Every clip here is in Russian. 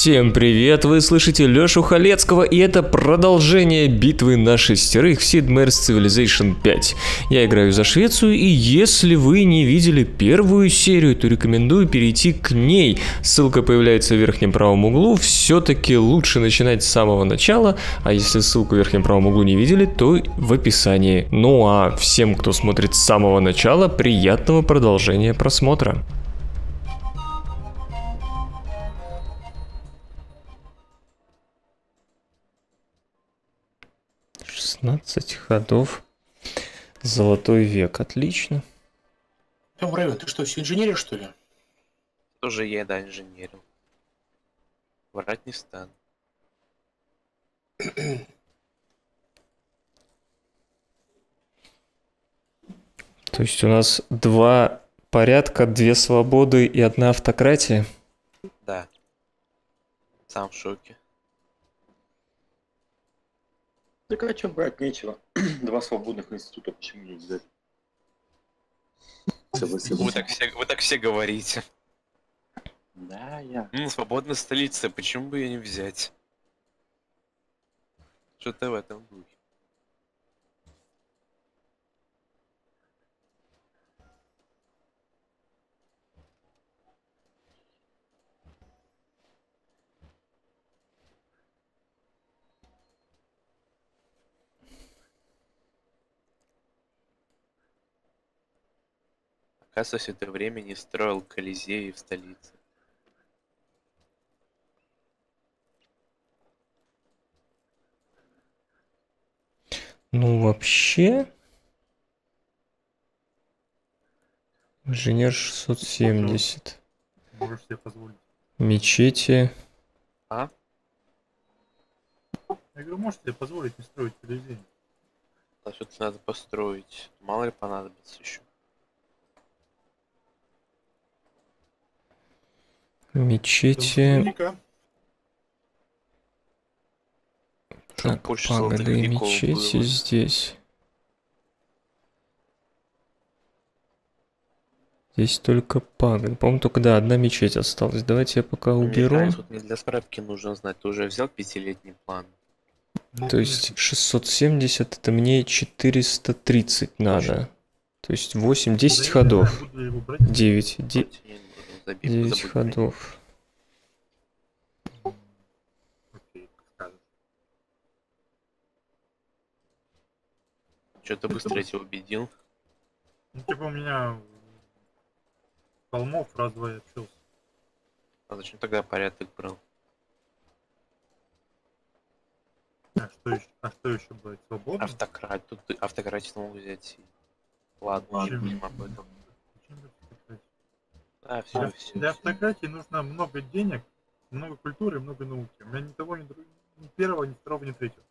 Всем привет, вы слышите Лёшу Халецкого, и это продолжение битвы на шестерых в Sid Meier's Civilization 5. Я играю за Швецию, и если вы не видели первую серию, то рекомендую перейти к ней. Ссылка появляется в верхнем правом углу, все-таки лучше начинать с самого начала, а если ссылку в верхнем правом углу не видели, то в описании. Ну а всем, кто смотрит с самого начала, приятного продолжения просмотра. 16 ходов. Золотой век, отлично. Там, Райвен, ты что, все инженерил, что ли? Тоже я, да, инженерил. Врать не стану. То есть у нас два порядка, две свободы и одна автократия? Да. Сам в шоке. Так а чем брать нечего? Два свободных института, почему не взять? Вы так все, вы так все говорите. Да, я. Ну, свободная столица, почему бы ее не взять? Что-то в этом духе. Оказывается, все это время не строил Колизеи в столице. Ну, вообще... Инженер 670. Можешь себе позволить. Мечети. А? Я говорю, можешь себе позволить не строить Колизей? А что-то надо построить. Мало ли понадобится еще. Мечети. Так, пагоды и мечети было. здесь. Здесь только пагод. По-моему, только, да, одна мечеть осталась. Давайте я пока уберу. Михаил, тут не для справки нужно знать. Ты уже взял пятилетний план? Ну, То есть 670 это мне 430 надо. То есть 8, 10 конечно, ходов. я буду его брать. 9, Забей- 9 забудь ходов. Что-то быстро я тебя убедил. Ну, типа у меня холмов раз-два я общался. А зачем тогда порядок брал? А что еще, а что еще брать? Свободно? Автократ, тут автократию могу взять. Ладно, будем об этом. Да, все, Для, все. для автократии нужно много денег, много культуры много науки. У меня ни того, ни, друг- ни первого, ни второго, ни третьего.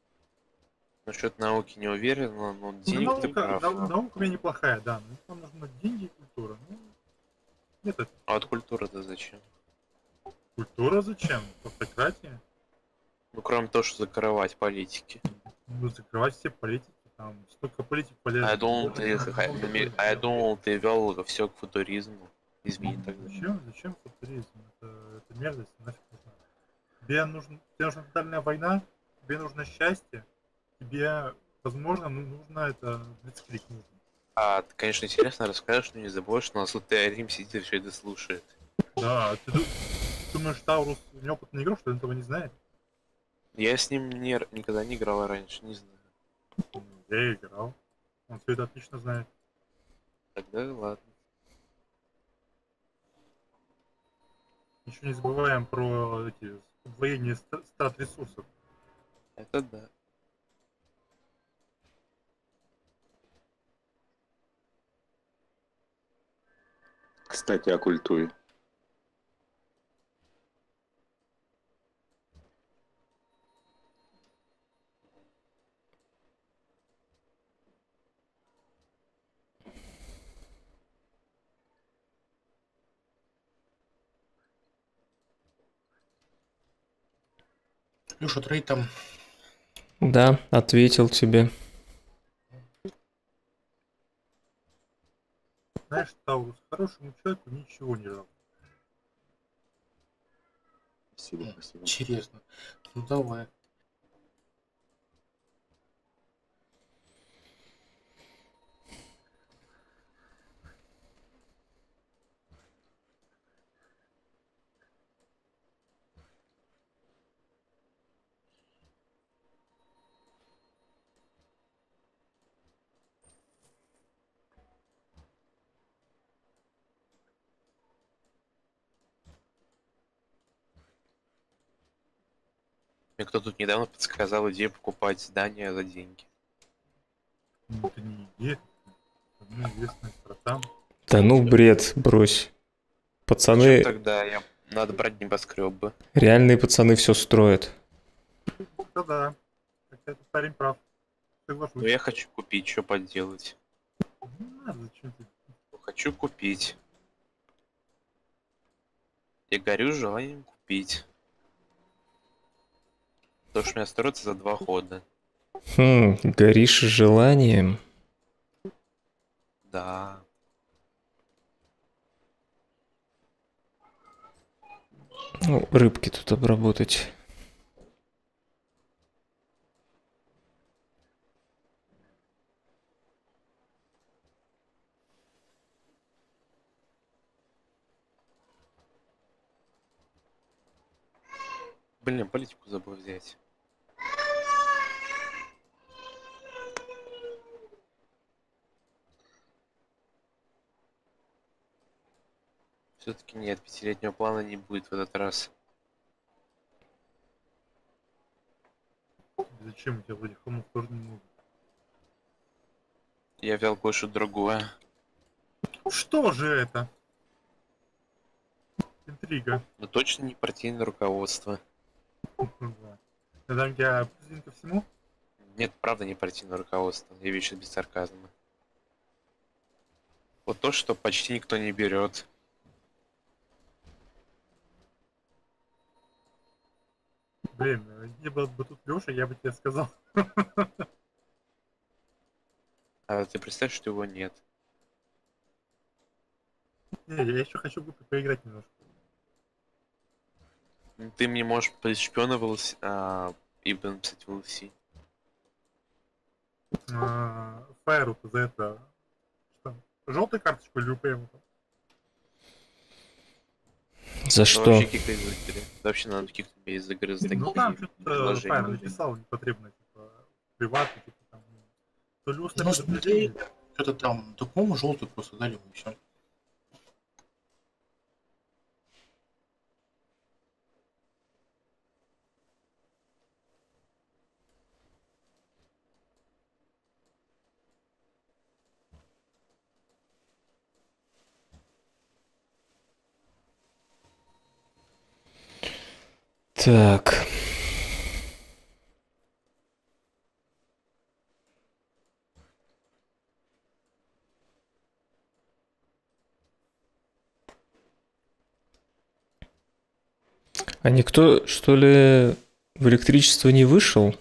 Насчет науки не уверен, но, но Ну, денег ты наука, прав. нау- наука у меня неплохая, да. Но там нужны деньги и культура. Ну, это А вот культура-то зачем? культура зачем? Автократия? Ну, кроме того, что закрывать политики. Ну, закрывать все политики. Там столько политик полезно. А я думал, ты, ха- нами- а я думал, ты вел все к футуризму. Извини тогда. Зачем? Зачем футуризм? Это, это мерзость, нафиг нужна. Тебе нужен, тебе нужна тотальная война, тебе нужно счастье, тебе, возможно, ну, нужно это блицкрик нужен. А, ты, конечно, интересно расскажешь, но не забудешь, что у нас тут Рим сидит и все это слушает. Да, а ты ду- думаешь, Таурус неопытный игрок, что он этого не знает? Я с ним не, никогда не играл раньше, не знаю. Я играл. Он все это отлично знает. Тогда ладно. Еще не забываем про эти удвоение ста- стат ресурсов. Это да. Кстати, о культуре. Леша, трейд там Да, ответил тебе. Знаешь, Таурус, хорошему человеку ничего не равно. Спасибо, спасибо. Интересно. Ну давай. Мне кто тут недавно подсказал идею покупать здание за деньги. Ну, это не идея. Одно известное стратам. Да ну бред, брось. Пацаны, тогда я... Надо брать небоскребы. реальные пацаны все строят. Да да. Так этот парень прав. Но Соглашусь. Ну, я хочу купить, что поделать. Не надо, зачем ты? Хочу купить. Я горю желанием купить. То, что у меня строится за два хода. Хм, горишь желанием. Да. Ну, рыбки тут обработать. Блин, политику забыл взять. Все-таки нет, пятилетнего плана не будет в этот раз. Зачем у тебя вроде холмов тоже много? Я взял кое-что другое. Что же это? Интрига. Но точно не партийное руководство. Да. У тебя президент ко всему? Нет, правда не партийное руководство. Я вещи без сарказма. Вот то, что почти никто не берет. Блин, не был бы тут Леша, я бы тебе сказал. А ты представь, что его нет. Не, я еще хочу бы поиграть немножко. Ты мне можешь по шпиона в а, и будем написать в LC. А, Файру за это. Что? Желтую карточку или УПМ? За Да что? вообще из вообще надо кикнуть из игры за такие Ну там что-то. Файр написал непотребно, типа, приватно, типа там. ну, То ли Ну, что-то там, по-моему, желтую просто дали и все. Так. А никто, что ли, в электричество не вышел?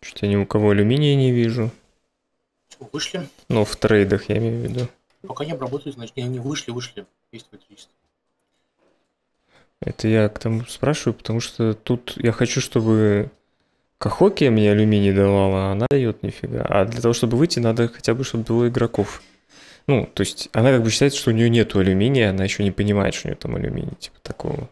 Что-то я ни у кого алюминия не вижу. Вышли. Ну, в трейдах я имею в виду. Пока не обработают, значит, не вышли, вышли. Есть электричество. Это я к тому спрашиваю, потому что тут я хочу, чтобы Кахоки мне алюминий давала, а она дает нифига. А для того, чтобы выйти, надо хотя бы, чтобы было игроков. Ну, то есть она как бы считает, что у нее нету алюминия, она еще не понимает, что у нее там алюминий, типа такого.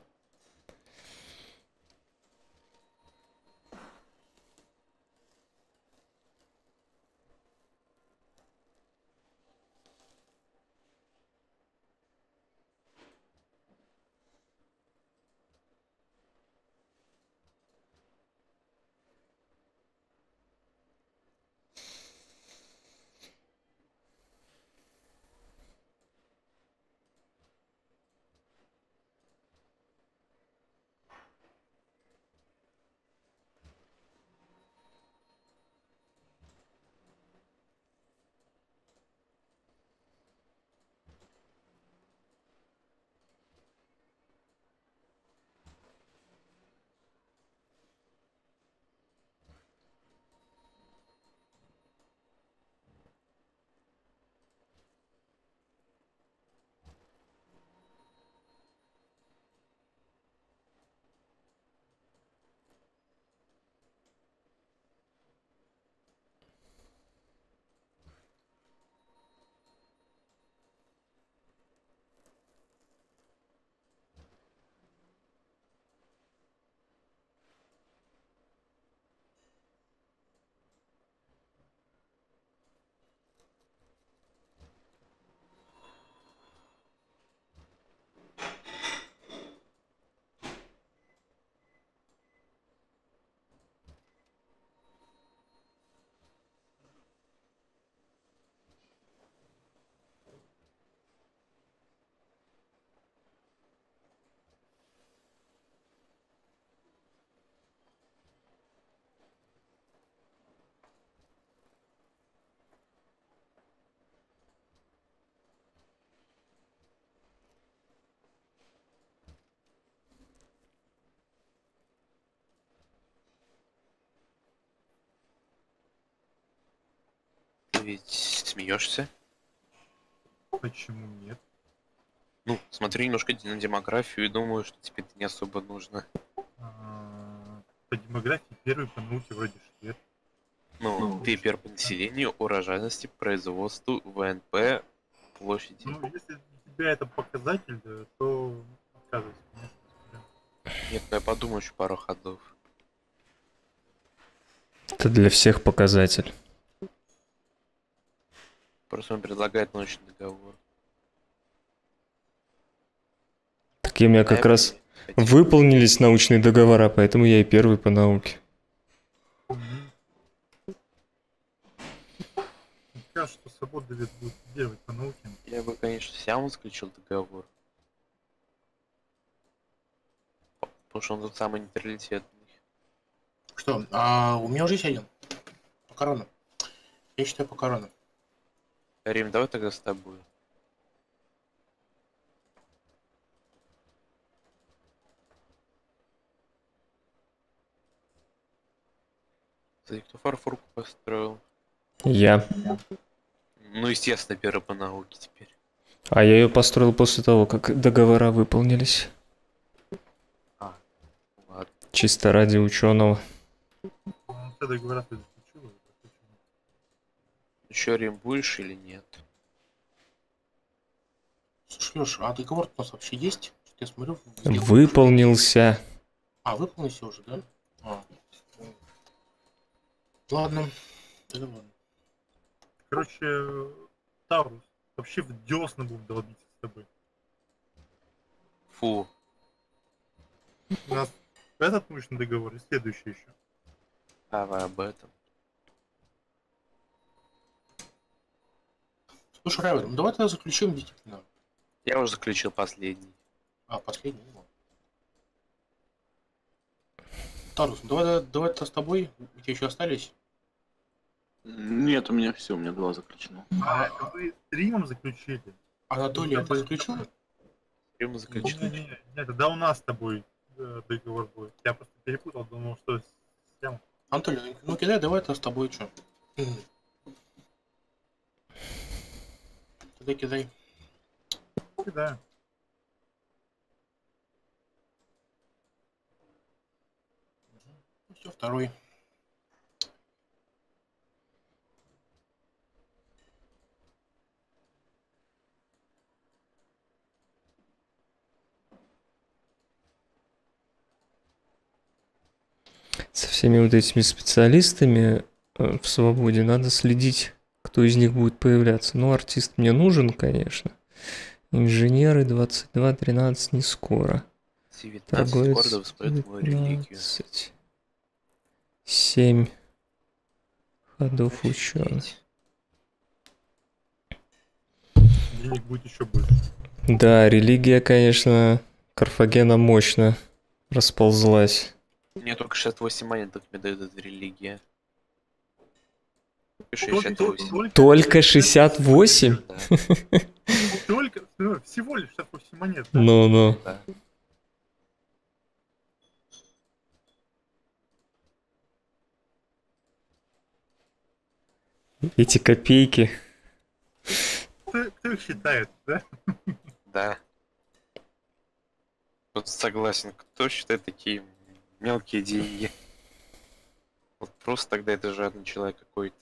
Ты ведь смеешься? Почему нет? Ну, смотрю немножко на демографию и думаю, что тебе это не особо нужно. А, По демографии первый по науке вроде швед. Ну, Ну, ты первый по населению, урожайности, производству, ВНП, площади. Ну, если для тебя это показатель, да, то отказывайся, конечно. Нет, ну я подумаю еще пару ходов. Это для всех показатель. Просто он предлагает научный договор. Так у меня как раз выполнились научные договора, поэтому я и первый по науке. Кажется, что свобода будет делать по науке. Я бы, конечно, сам заключил договор. Потому что он тут самый нейтралитетный. Что, а у меня уже есть один. По корону. Я считаю по корону. Рим, давай тогда с тобой. Кстати, кто фарфорку построил? Я. Ну, естественно, первый по науке теперь. А я ее построил после того, как договора выполнились. Ладно. Чисто ради ученого. Он все договора ты заключил, и почему? Еще Рим будешь или нет? Слушай, Леш, а договор у нас вообще есть? Я смотрю. Выполнился. А, выполнился уже, да? А. Ладно. Тогда ладно. Короче, Таурус, вообще в десна будем долбиться с тобой. Фу. У нас этот научный договор и следующий еще. Давай об этом. Слушай, Райвер, ну давай тогда заключим действительно. Я уже заключил последний. А, последний. ну. Тарус, ну давай, давай тогда с тобой. У тебя еще остались? Нет, у меня все, у меня два заключено. А вы с Римом заключили? Анатолий, а ты заключил? Рим заключил. Не, не, не, не, тогда у нас с тобой э, договор будет. Я просто перепутал, думал, что с тем. Анатолий, ну кидай, давай тогда с тобой что? Тогда кидай. Да. Все, второй. Со всеми вот этими специалистами э, в свободе надо следить, кто из них будет появляться. Ну, артист мне нужен, конечно. Инженеры 22, 13 не скоро. 19 Торговец городов спрятал мою религию. 19. 7 ходов ученых. Денег будет еще больше. Да, религия, конечно, Карфагена мощно расползлась. Мне только 68 монеток мне дает эта религия. Только- 68. Только 68? Да, Только, всего лишь 68 монет. да? Ну-ну. Эти копейки. Кто, кто их считает, да? Да. Вот согласен, кто считает такие мелкие деньги? Вот просто тогда это жадный человек какой-то.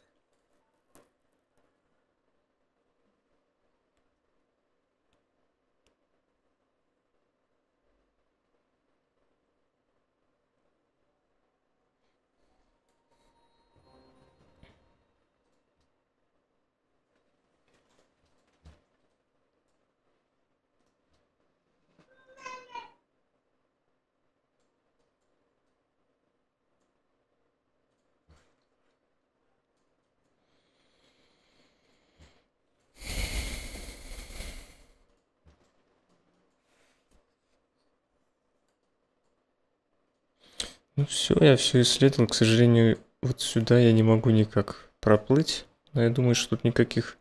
Ну все, я все исследовал. К сожалению, вот сюда я не могу никак проплыть. Но я думаю, что тут никаких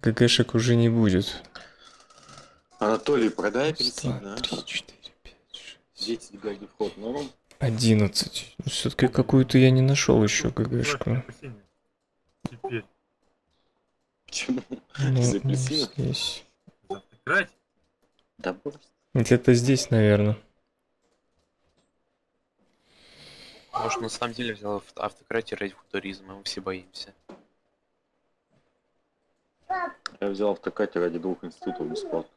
ГГшек уже не будет. Анатолий, продай апельсин, а? три, четыре, пять, шесть, 10 гаги вход норм. одиннадцать. Ну, все-таки какую-то я не нашел еще Давай ГГшку. Теперь. Почему? Ну, Из здесь. Играть? Да просто. Где-то здесь, наверное. Может, на самом деле взял авт- автократию ради футуризма, мы все боимся. Я взял автокате ради двух институтов бесплатно.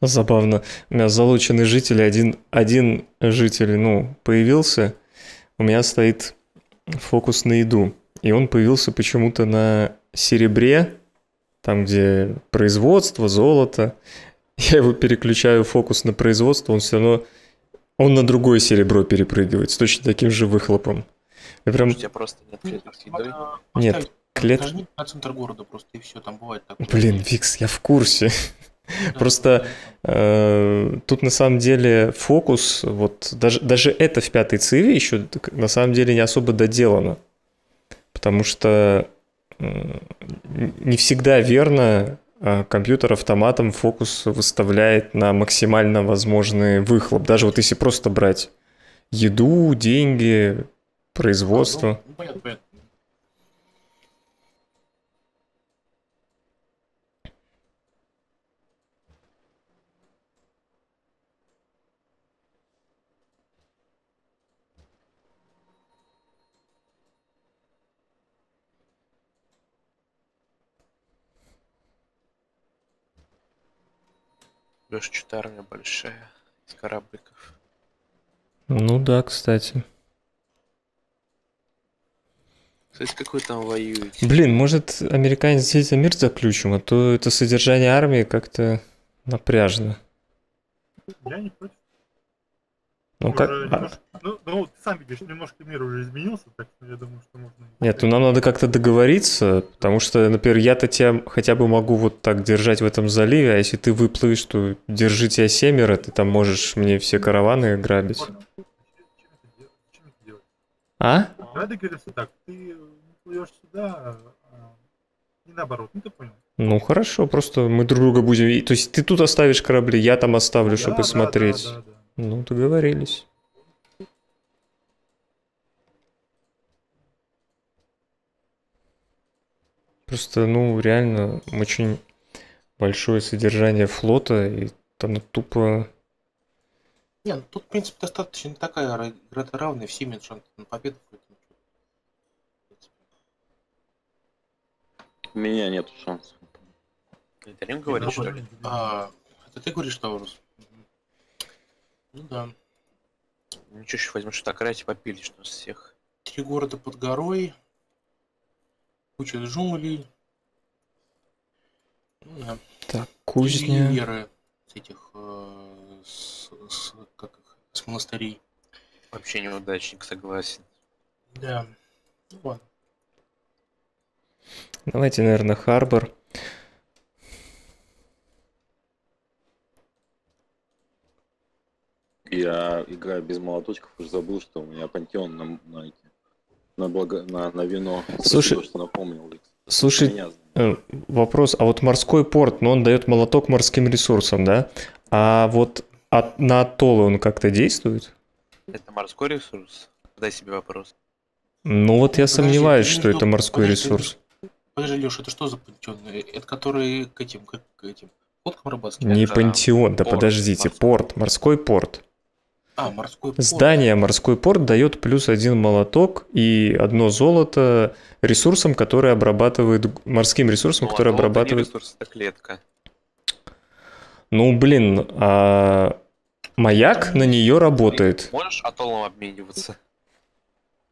Забавно. У меня залученный житель, один, один житель, ну, появился. У меня стоит фокус на еду. И он появился почему-то на серебре, там, где производство, золото. Я его переключаю фокус на производство, он все равно... Он на другое серебро перепрыгивает с точно таким же выхлопом. Я прям... У тебя просто нет клеток с едой. Нет, поставить клет... Нажми на центр города просто и все, там бывает такое. Блин, Викс, я в курсе. Просто- Э, Тут на самом деле фокус, вот даже, даже это в пятой циве еще на самом деле не особо доделано. Потому что э, не всегда верно а компьютер автоматом фокус выставляет на максимально возможный выхлоп. Даже вот если просто брать еду, деньги, производство. Ну, понятно, понятно. Леша, что-то армия большая из корабликов. Ну да, кстати. Кстати, какой там воюет? Блин, может, американец здесь за мир заключим, а то это содержание армии как-то напряжно. Я не против. Ну как? А- немножко- ну, ну, ты сам видишь, немножко мир уже изменился, так что я думаю, что можно... Нет, ну нам надо как-то договориться, потому что, например, я-то тебя хотя бы могу вот так держать в этом заливе, а если ты выплывешь, то держи тебя семеро, ты там можешь мне все караваны грабить. Делать? А? Давай договоримся так, ты плывешь сюда, а, и наоборот, ну ты понял. Ну хорошо, просто мы друг друга будем... То есть ты тут оставишь корабли, я там оставлю, Да, чтобы да, смотреть. да, да, да. Ну, договорились. Просто, ну, реально, очень большое содержание флота, и там тупо... Не, ну тут, в принципе, достаточно такая ра- игра-то равная, все шанс на победу. поэтому, в принципе. У меня нету шансов. Дарим говорит, что ли? А, это ты говоришь, что? Ну да. Ничего, еще возьмешь автократию, попилишь нас всех. Три города под горой. Куча джунглей. Ну да. Так, кузня... веры с этих, э, с, с- как их, с монастырей. Вообще неудачник, согласен. Да. Ну ладно. Давайте, наверное, Харбор. Я играю без молоточков, уже забыл, что у меня пантеон на, на, эти, на, благо, на, на вино. Слушай- Спасибо, что напомнил. Слушай, Меня э, вопрос, а вот морской порт, ну, он дает молоток морским ресурсам, да? А вот от, на атоллы он как-то действует? Это морской ресурс? Дай себе вопрос. Ну, вот я Подожди, сомневаюсь, ты что это тот- морской подожди, ресурс. Подожди, Леша, это что за пантеон? Э, Это который к этим, как к этим, лодкам рыбацким? Не пантеон, да порт подождите, морской. порт, морской порт. А, морской порт. Здание морской порт дает плюс один молоток и одно золото ресурсам, которые обрабатывают, морским ресурсам, Ну, которые а то это не обрабатывают... ресурс, это клетка. Ну, блин, а маяк на нее работает. Можешь атоллом обмениваться?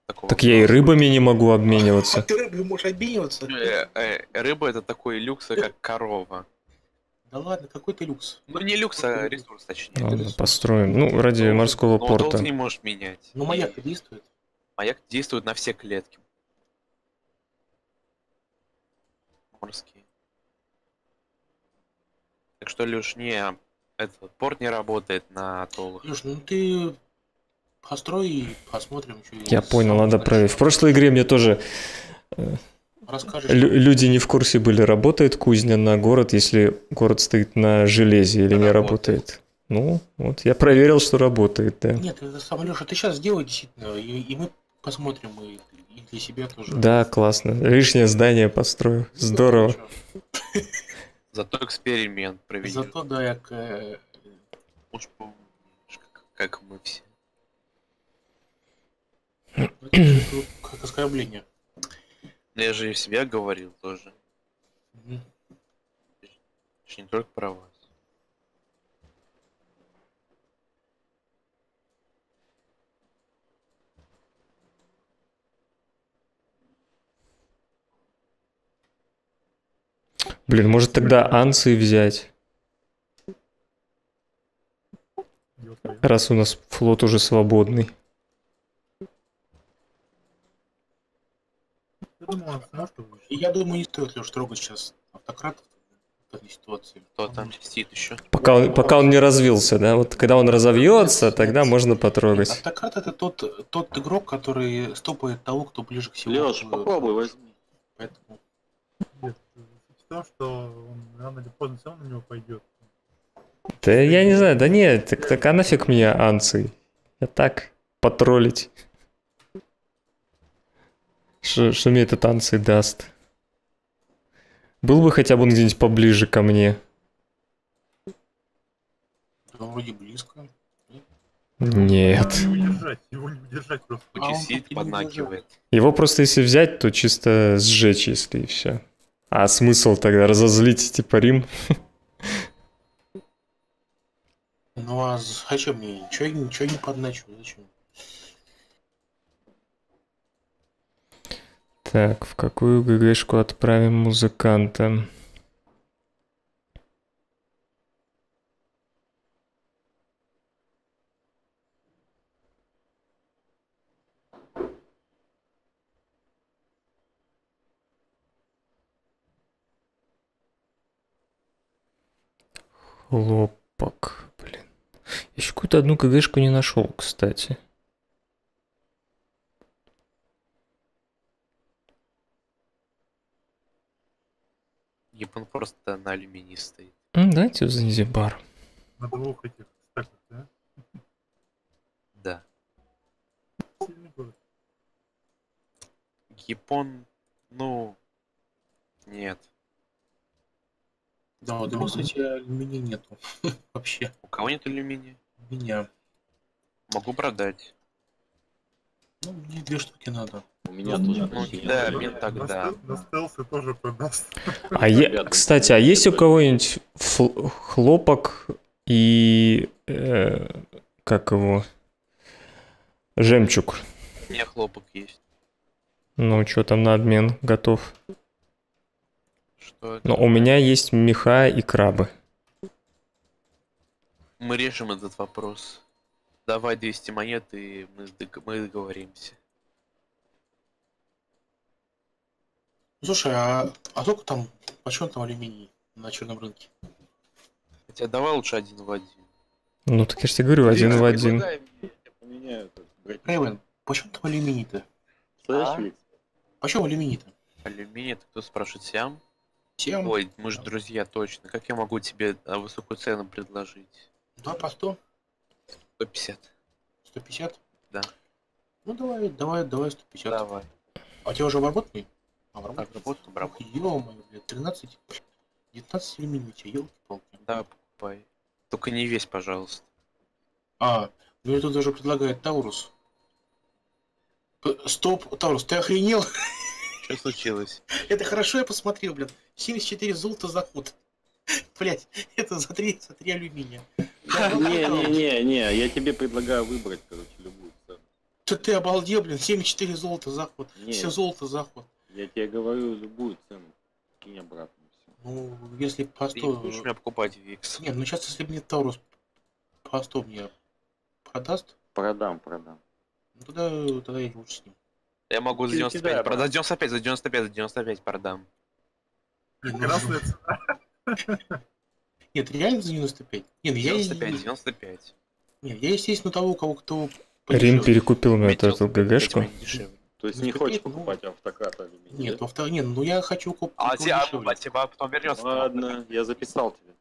Такого Так я и рыбами не могу А обмениваться. ты рыбой можешь обмениваться? Э, э, Рыба это такой люкс, как корова. Да ладно, какой ты люкс. Ну не люкс, а ресурс точнее. Ладно, построим. Ну, ради морского Но порта. долг не можешь менять. Ну, маяк действует. Маяк действует на все клетки. Морские. Так что, Леш, не, этот порт не работает на атоллах. Леш, ну ты построй и посмотрим, что Я понял, надо проверить. В прошлой игре мне тоже э, расскажешь. Лю- люди не в курсе были, работает кузня на город, если город стоит на железе или не Работает. работает. Ну, вот я проверил, что работает, да. Нет, это сам, Леша, ты сейчас сделай действительно, и, и мы посмотрим, и, и для себя тоже. Да, классно. Лишнее здание построю. Здорово. Зато эксперимент проведем. Зато, да, Уж помнишь, как, мы все. это как оскорбление. Но я же и себя говорил тоже. Ж не только про вас. Блин, может тогда анцы взять, раз у нас флот уже свободный. Я думаю, он сможет выжить. И я думаю, не стоит, Леш, трогать сейчас автократов в этой ситуации. Кто там чистит еще? Пока он, пока он не развился, да? Вот когда он разовьется, тогда можно потрогать. Автократ это тот, тот игрок, который стопает того, кто ближе к всему. Леш, попробуй, возьми. Поэтому Нет, том, что он рано или поздно все на него пойдет. Да я не знаю, да нет, так, так а нафиг мне анцы? Я так, потроллить. Что, что мне этот анцы даст? Был бы хотя бы он где-нибудь поближе ко мне. да, вроде близко. Нет. Его не удержать, его не удержать просто. А он поднакивает. Его просто если взять, то чисто сжечь, если и все. А смысл тогда разозлить, типа Рим? Ну а зачем мне? Ничего, я- ничего не подначу, зачем? Так, в какую ГГшку отправим музыканта? Хлопок, блин. Еще какую-то одну ГГшку не нашел, кстати. Япон просто на алюминии стоит. М, Дайте в Занзибар. На двух этих стаках, да? Да. Сильный город. Япон, ну... Нет. Да, у меня, кстати, алюминия нету. Вообще. У кого нет алюминия? У меня. Могу продать. Ну, мне две штуки надо. У меня Ну, тоже ну, почти да, блин, На тогда. На стелсы тоже продаст. А я, кстати, а есть у кого-нибудь хлопок и э, как его жемчуг? У меня хлопок есть. Ну, что там на обмен готов? Что это? Но у меня есть меха и крабы. Мы решим этот вопрос. Давай 200 монет, и мы, сдог- мы договоримся. Слушай, а, а сколько там, почем там алюминий на черном рынке? Хотя давай лучше один в один. Ну, так я же тебе говорю, один в один. предлагай мне, Я поменяю этот братишка. Рейвен, почем там алюминий-то? А? Почем алюминий-то? Алюминий, это кто спрашивает Сям? Семь? Ой, мы же друзья, точно. Как я могу тебе а, высокую цену предложить? Два по сто? 150. 150? Да. Ну давай, давай, давай 150. Давай. А у тебя уже обработанный? А, Так, работу, Ох, работу. ё-моё, блядь, 13, 19 алюминий у тебя, елки-палки. Давай, покупай. Только не весь, пожалуйста. А, ну это даже предлагает Таурус. П- Стоп, Таурус, ты охренел? Что случилось? Это хорошо я посмотрел, блин. 74 золота за ход. Блять, это за 3, за 3 алюминия. Не-не-не-не, я тебе предлагаю выбрать, короче, любую цену. Ты, ты обалдел, блин, 74 золота за ход. Не, Все золото за ход. Я тебе говорю любую цену. Кинь обратно все. Ну, если по Ты 100... не будешь меня покупать Викс? Нет, ну сейчас, если мне Таурус по 100 мне продаст, Продам, продам. ну тогда, тогда я лучше с ним. Я могу за Ты 95 кидай, продать. 95, за 95, за 95 продам. Ну, Красная цена. Нет, реально за 95? Нет, я, 95, 95. нет, я естественно того, у кого кто Рим перекупил мне эту ГГшку. То есть Ну, не хочешь ну, покупать автокат алюминий? Нет, да? втором, нет, ну я хочу купить. А, а, а тебя потом вернется. Ладно, я записал тебе.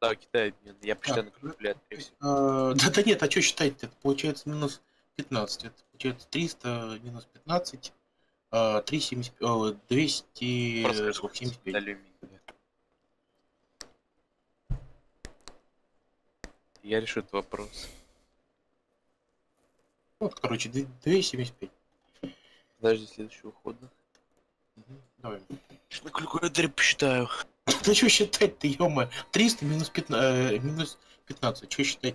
Да, Китай, я Так, калькуляторе. всё. Да, да нет, а что считать? Это получается минус 15. Это получается 300 минус 15. а, 370, о, 200, Просто сколько, купить 75. алюминий. Я решу этот вопрос. Вот, короче, две- 275. Подожди следующего хода. Мгм, Давай. На калькуляторе посчитаю. Да что считать-то, ё 300 минус 15, э, минус 15. Что считать?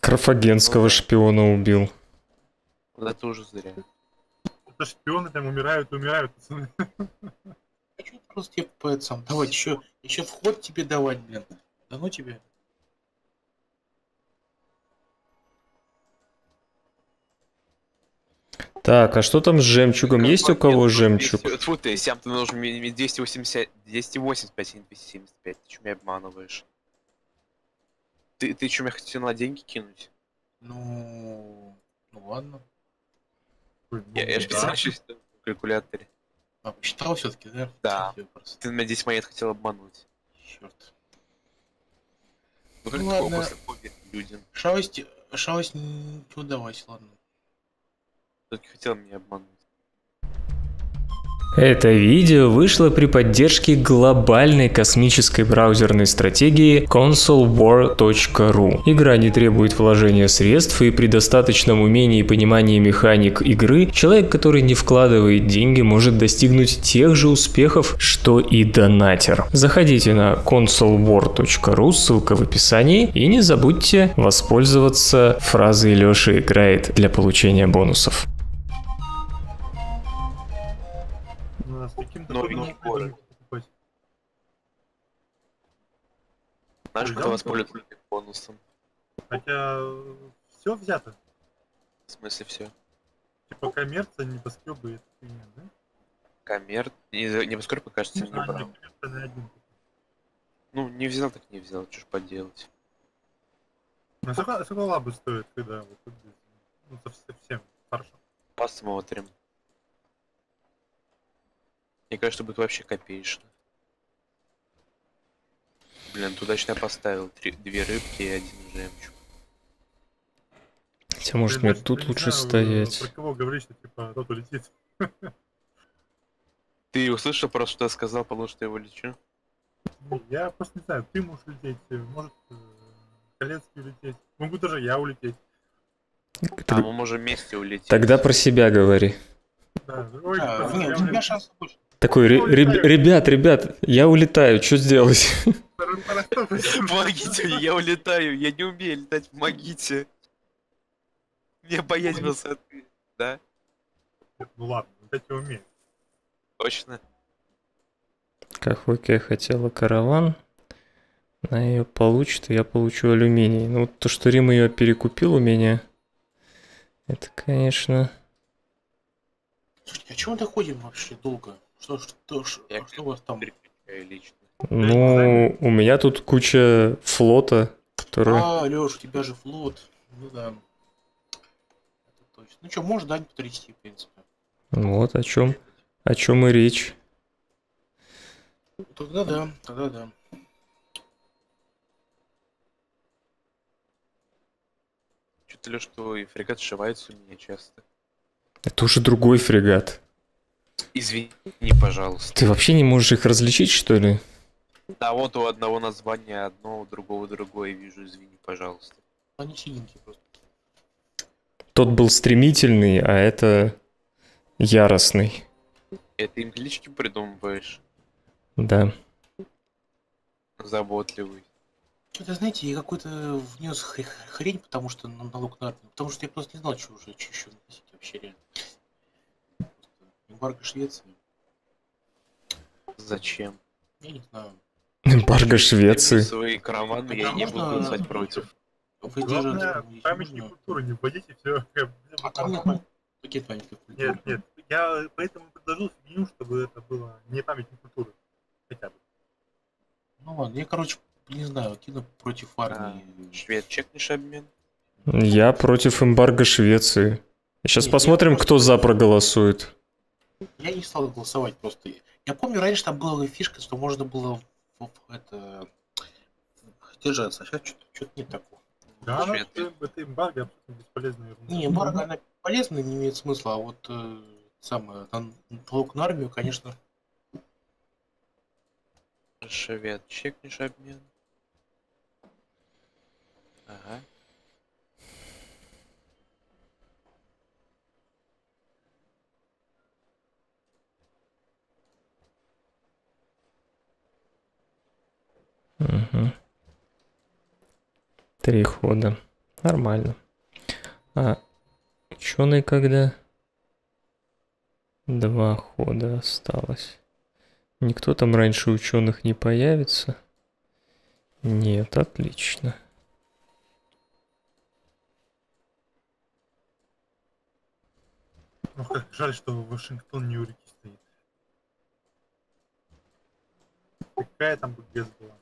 Карфагенского Ну шпиона убил. Вот это уже зря. Это шпионы там умирают, умирают, пацаны. А что просто тебе по это сам давать еще, еще вход тебе давать, блин. Да ну тебе. Так, а что там с жемчугом? Есть у кого жемчуг? Тьфу ты, Сям, ты мне 280, 285, а не 275. Ты что меня обманываешь? Ты, ты что, меня хотел на деньги кинуть? Ну, ну ладно. Я, я специально да. считаю в калькуляторе. А, посчитал все-таки, да? Да. Просто. Ты меня 10 монет хотел обмануть. Черт. Ну Ну ладно. Шалость, шалость не удалась, ладно. Только хотел меня обмануть. Это видео вышло при поддержке глобальной космической браузерной стратегии consolewar.ru. Игра не требует вложения средств, и при достаточном умении и понимании механик игры, человек, который не вкладывает деньги, может достигнуть тех же успехов, что и донатер. Заходите на consolewar.ru, ссылка в описании, и не забудьте воспользоваться фразой Лёша играет для получения бонусов. Ну, с таким-то Но ходом не не город. Знаешь, кто воспользуется бонусом? Хотя все взято. В смысле все? Типа коммерция, небоскребы и это фигня, да? Коммер... Не, не поскольку, кажется, не брал. не один. Ну, не взял, так не взял. Что ж поделать? Ну, сколько, сколько лабы стоит, когда вот ну, со- совсем фаршем? Посмотрим. Мне кажется, будет вообще копеечно. Блин, туда я поставил три, две рыбки и один жемчуг. Хотя, может, Блин, мне тут лучше знаю, стоять. Про кого говоришь, что типа тот улетит. Ты услышал просто, что я сказал, потому что я его лечу? Ну, Я просто не знаю, ты можешь улететь, э, может э, Колецкий улететь. Могу даже я улететь. А мы можем вместе улететь. Тогда про себя говори. Да. Ой, А, нет, у меня улетаю. шансов больше. Такой, «Ре- реб- ребят, ребят, я улетаю, что сделать? Помогите мне, я улетаю, я не умею летать, помогите. Мне боять высоты. Да? Ну ладно, летать я умею. Точно. Кахоке хотела караван. Она ее получит, и я получу алюминий. Ну, вот то, что Рим ее перекупил у меня, это, конечно... Слушайте, а чего мы доходим вообще долго? Что, что, что, Я что у вас там? Лично. Ну, у меня тут куча флота, который... А, Леш, у тебя же флот. Ну да. Это точно. Ну что, можно дань потрясти, в принципе. Вот о чем, о чем и речь. Тогда да, тогда да. Что-то Леш, твой фрегат сшивается у меня часто. Это уже другой фрегат. Извини, пожалуйста. Ты вообще не можешь их различить, что ли? Да вот у одного названия одно, у другого другое вижу, извини, пожалуйста. Они синенькие просто. Тот был стремительный, а это яростный. Это им клички придумываешь? Да. Заботливый. Что-то, знаете, я какой-то внес хр- хрень, потому что на налог на армию. Потому что я просто не знал, что уже, что еще вносить вообще реально. Эмбарго Швеции. Зачем? Я не знаю. Эмбарго Швеции. Свои караваны я не буду голосовать против. Главное, памятник культуры не вводите, все. А там нет пам- какие памятники культуры? Нет, нет. Я поэтому предложил фигню, чтобы это было не памятник культуры. Хотя бы. Ну ладно, я, короче, не знаю, кину против армии. Швед, чекнешь обмен? Я против эмбарго Швеции. Сейчас Не, посмотрим, кто за проголосует. Я не стал голосовать просто. Я помню, раньше там была фишка, что можно было в, в это держаться, а сейчас что-то нет такого. Да, ну, Нет. это, это эмбарго абсолютно бесполезная ерунда. Не, эмбарго, она полезна, не имеет смысла, а вот э, самое, там, налог на армию, конечно, Швед, чекнешь обмен. Ага. Три хода. Нормально. А ученый когда? Два хода осталось. Никто там раньше ученых не появится? Нет, отлично. Ох, как жаль, что Вашингтон не у реки стоит. Какая там бы без была.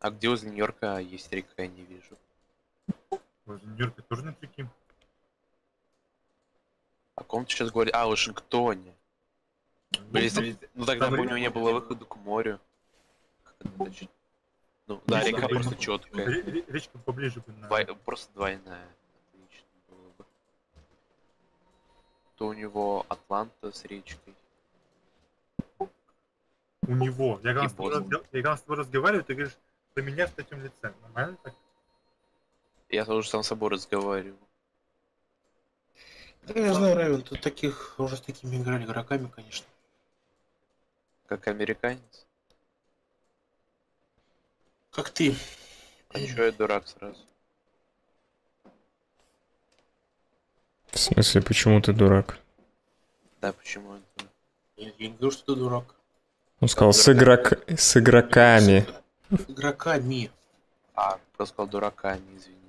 А где возле Нью-Йорка есть река, я не вижу. Возле Нью-Йорка тоже нет реки. О ком ты сейчас говоришь? А, Вашингтоне. Блин, если- ну тогда там бы у него не было выхода к морю. Точно? Ну, да, река просто ну, четкая. Ре- ре- Речка поближе бы на... Просто двойная. Отлично было бы. То у него Атланта с речкой. У него. Я когда с тобой разговариваю, ты говоришь про меня в третьем лице. Нормально так? Я тоже сам с собой разговариваю. Да, я знаю, Равен, тут таких, уже с такими играли игроками, конечно. Как американец. Как ты. А чё я дурак сразу? В смысле, почему ты дурак? Да, почему это? Я, я не говорю, что ты дурак. Он сказал, с, игрок... с игроками. Игроками. А, просто сказал дураками, извини.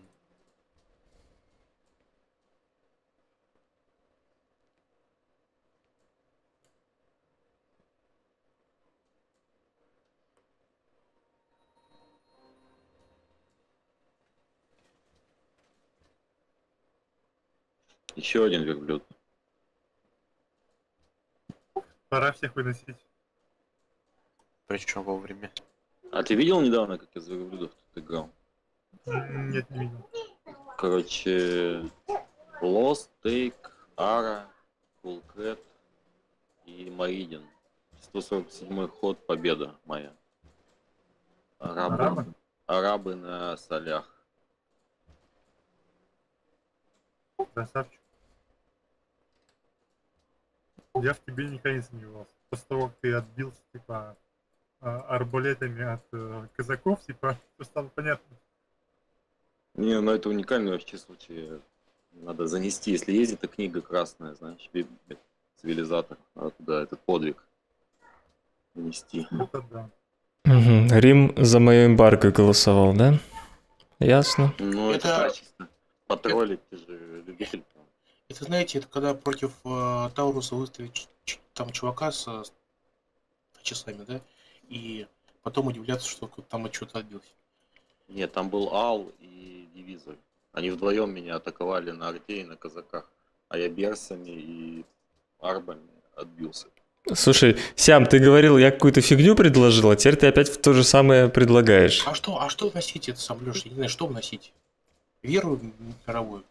Еще один верблюд. Пора всех выносить. Причем вовремя. А ты видел недавно, как из верблюдов тут играл? Нет, не видел. Короче, Lost, Take, Ара, Фулкрет и Маридин. 147 ход, победа моя. Арабы, Арабы? арабы на солях. Красавчик. Я в тебе никогда не сомневался. После того, как ты отбился, типа, арбалетами от э, казаков, типа, все стало понятно. Не, ну это уникальный вообще случай. Надо занести, если есть эта книга красная, знаешь, Библия, цивилизатор, надо туда этот подвиг нести. Это да. Мгм. Рим за мое эмбарго голосовал, да? Ясно. Ну это, Это- чисто. Потроллить ты же любитель. Это, знаете, это когда против э, Тауруса выставить ч- ч- там чувака с э, часами, да? И потом удивляться, что кто-то там от чего-то отбился. Нет, там был Ал и Дивизор. Они вдвоем меня атаковали на арте и на казаках. А я берсами и арбами отбился. Слушай, Сям, ты говорил, я какую-то фигню предложил, а теперь ты опять в то же самое предлагаешь. А что, а что вносить это сам, Леша? Я не знаю, что вносить? Веру мировую?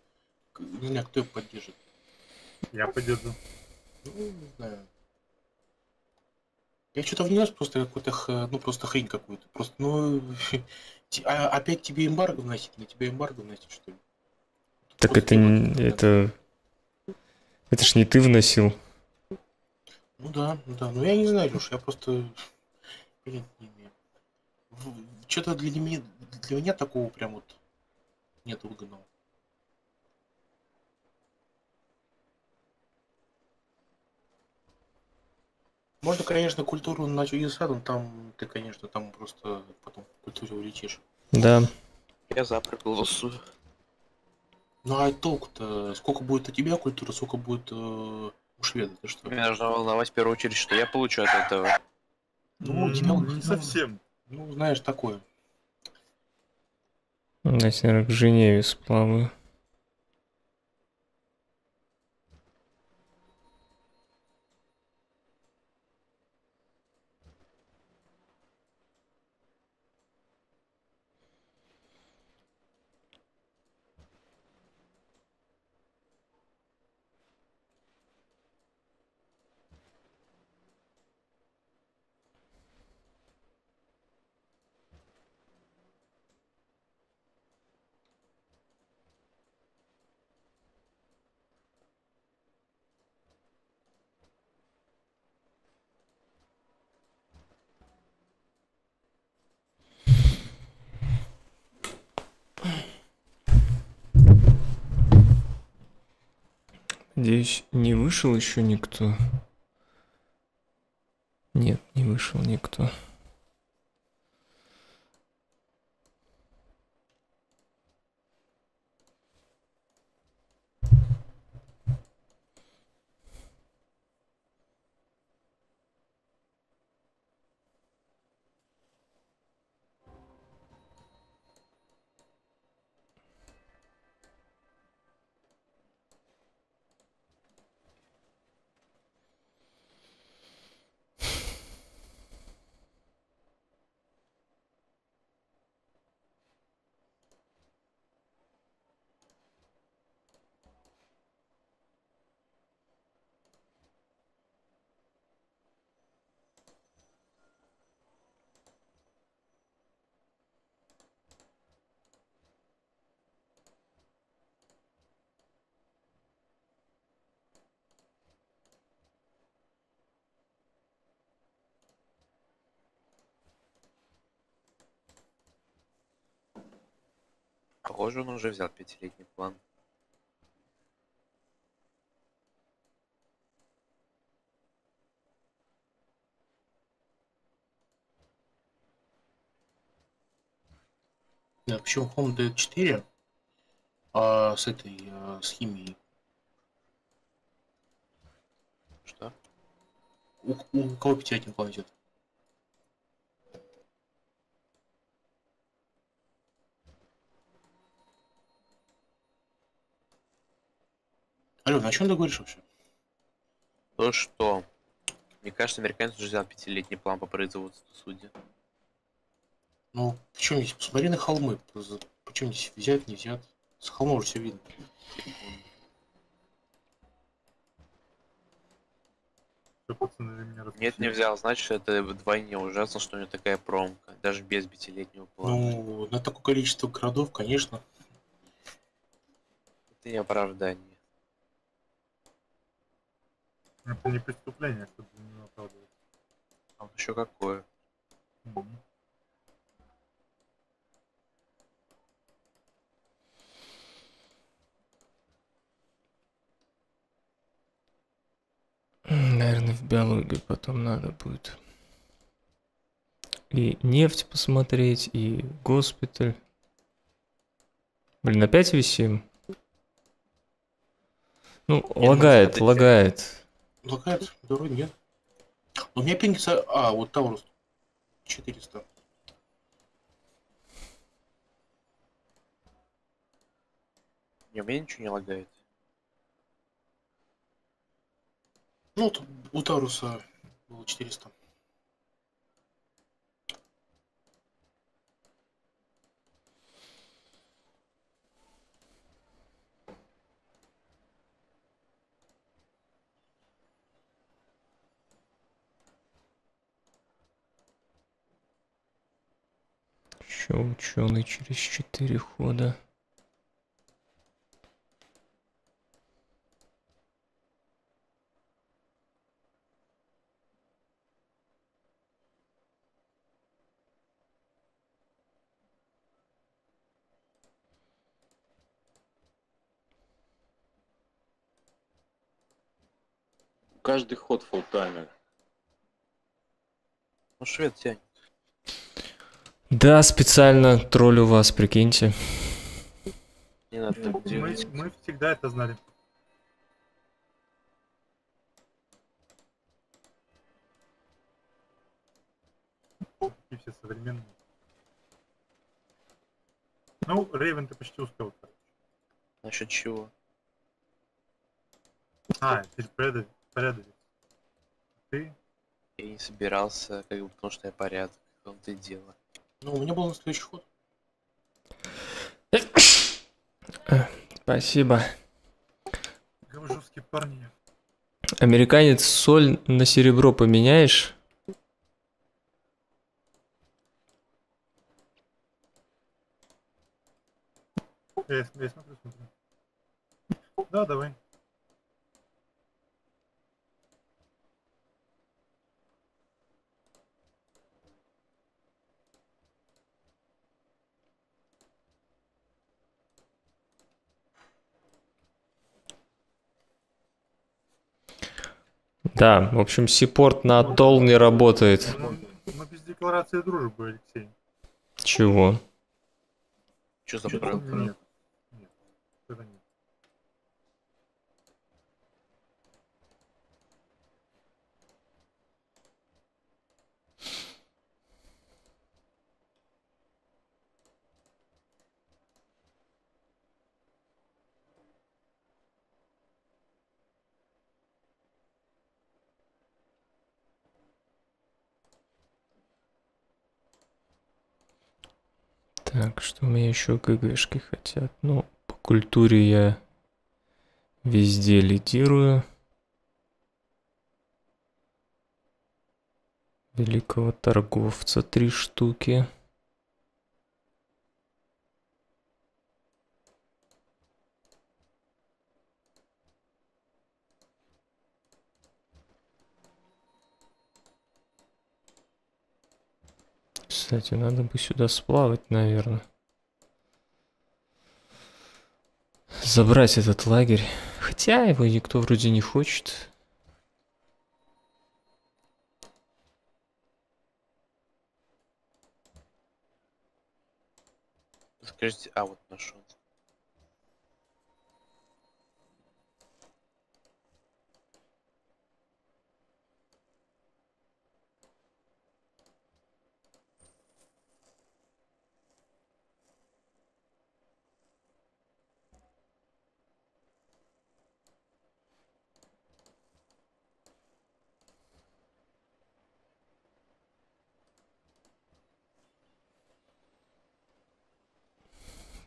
Не знаю, кто ее поддержит. Я поддержу. Ну, не знаю. Я что-то внес просто какую-то, х- ну, просто хрень какую-то. Просто, ну, а опять тебе эмбарго вносить? На тебя эмбарго вносить, что ли? Так Просто это, н- вот, это... Это ж не ты вносил. Ну да, ну да. Ну я не знаю, Леш, я просто понятия не имею. Что-то для меня, для меня такого прям вот нет выгодного. Можно, конечно, культуру на чудеса, но там ты, конечно, там просто потом в культуре улетишь. Да. Я за проголосую. Ну а толку-то, сколько будет у тебя культура, сколько будет э, у шведа, ты что? Меня должно волновать в первую очередь, что я получу от этого. Ну, у тебя вот, не ну, совсем. Ну, знаешь, такое. Я, наверное, к Женеве сплаваю. Надеюсь, не вышел еще никто. Нет, не вышел никто. Похоже, он уже взял пятилетний план. Да, причем Home дает 4, а с этой, а, с химией. Что? У, у кого пятилетний план идет? Алена, о чем ты говоришь вообще? То, что... Мне кажется, американец уже взял пятилетний план по производству судьи. Ну, почему здесь? Посмотри на холмы. Почему здесь взять, не взят? С холма уже все видно. Нет, не взял. Значит, это вдвойне ужасно, что у него такая промка. Даже без пятилетнего плана. Ну, на такое количество городов, конечно. Это не оправдание. Это не преступление, чтобы не оправдывать. А вот еще какое? Наверное, в биологию потом надо будет. И нефть посмотреть, и госпиталь. Блин, опять висим? Ну, Не, ну, лагает, лагает. Лагает? Вроде нет. У меня со- А, вот Таурус. 400. Не, у меня ничего не лагает. Ну, вот у Тауруса было 400. Еще ученый через четыре хода. Каждый ход full таймер. Ну, швед тянет. Да, специально троллю вас, прикиньте. Не надо так Мы, делать. мы всегда это знали. И все современные. Ну, Рейвен ты почти успел. Насчет чего? А, ты же порядовец. порядовец. Ты? Я не собирался, как бы, потому что я порядок. В том-то и дело. Ну, у меня был на следующий ход. Спасибо. Как вы жесткие парни. Американец соль на серебро поменяешь? Я, я смотрю, смотрю. Да, давай. Да, в общем, сиппорт на Атолл не работает. Мы, мы без декларации дружбы, Алексей. Чего? Что за правда? Нет. Нет. Это нет. Что у меня еще ГГшки хотят? Ну, по культуре я везде лидирую. Великого торговца три штуки. Кстати, надо бы сюда сплавать, наверное. Забрать этот лагерь. Хотя его никто вроде не хочет. Скажите, а вот нашел.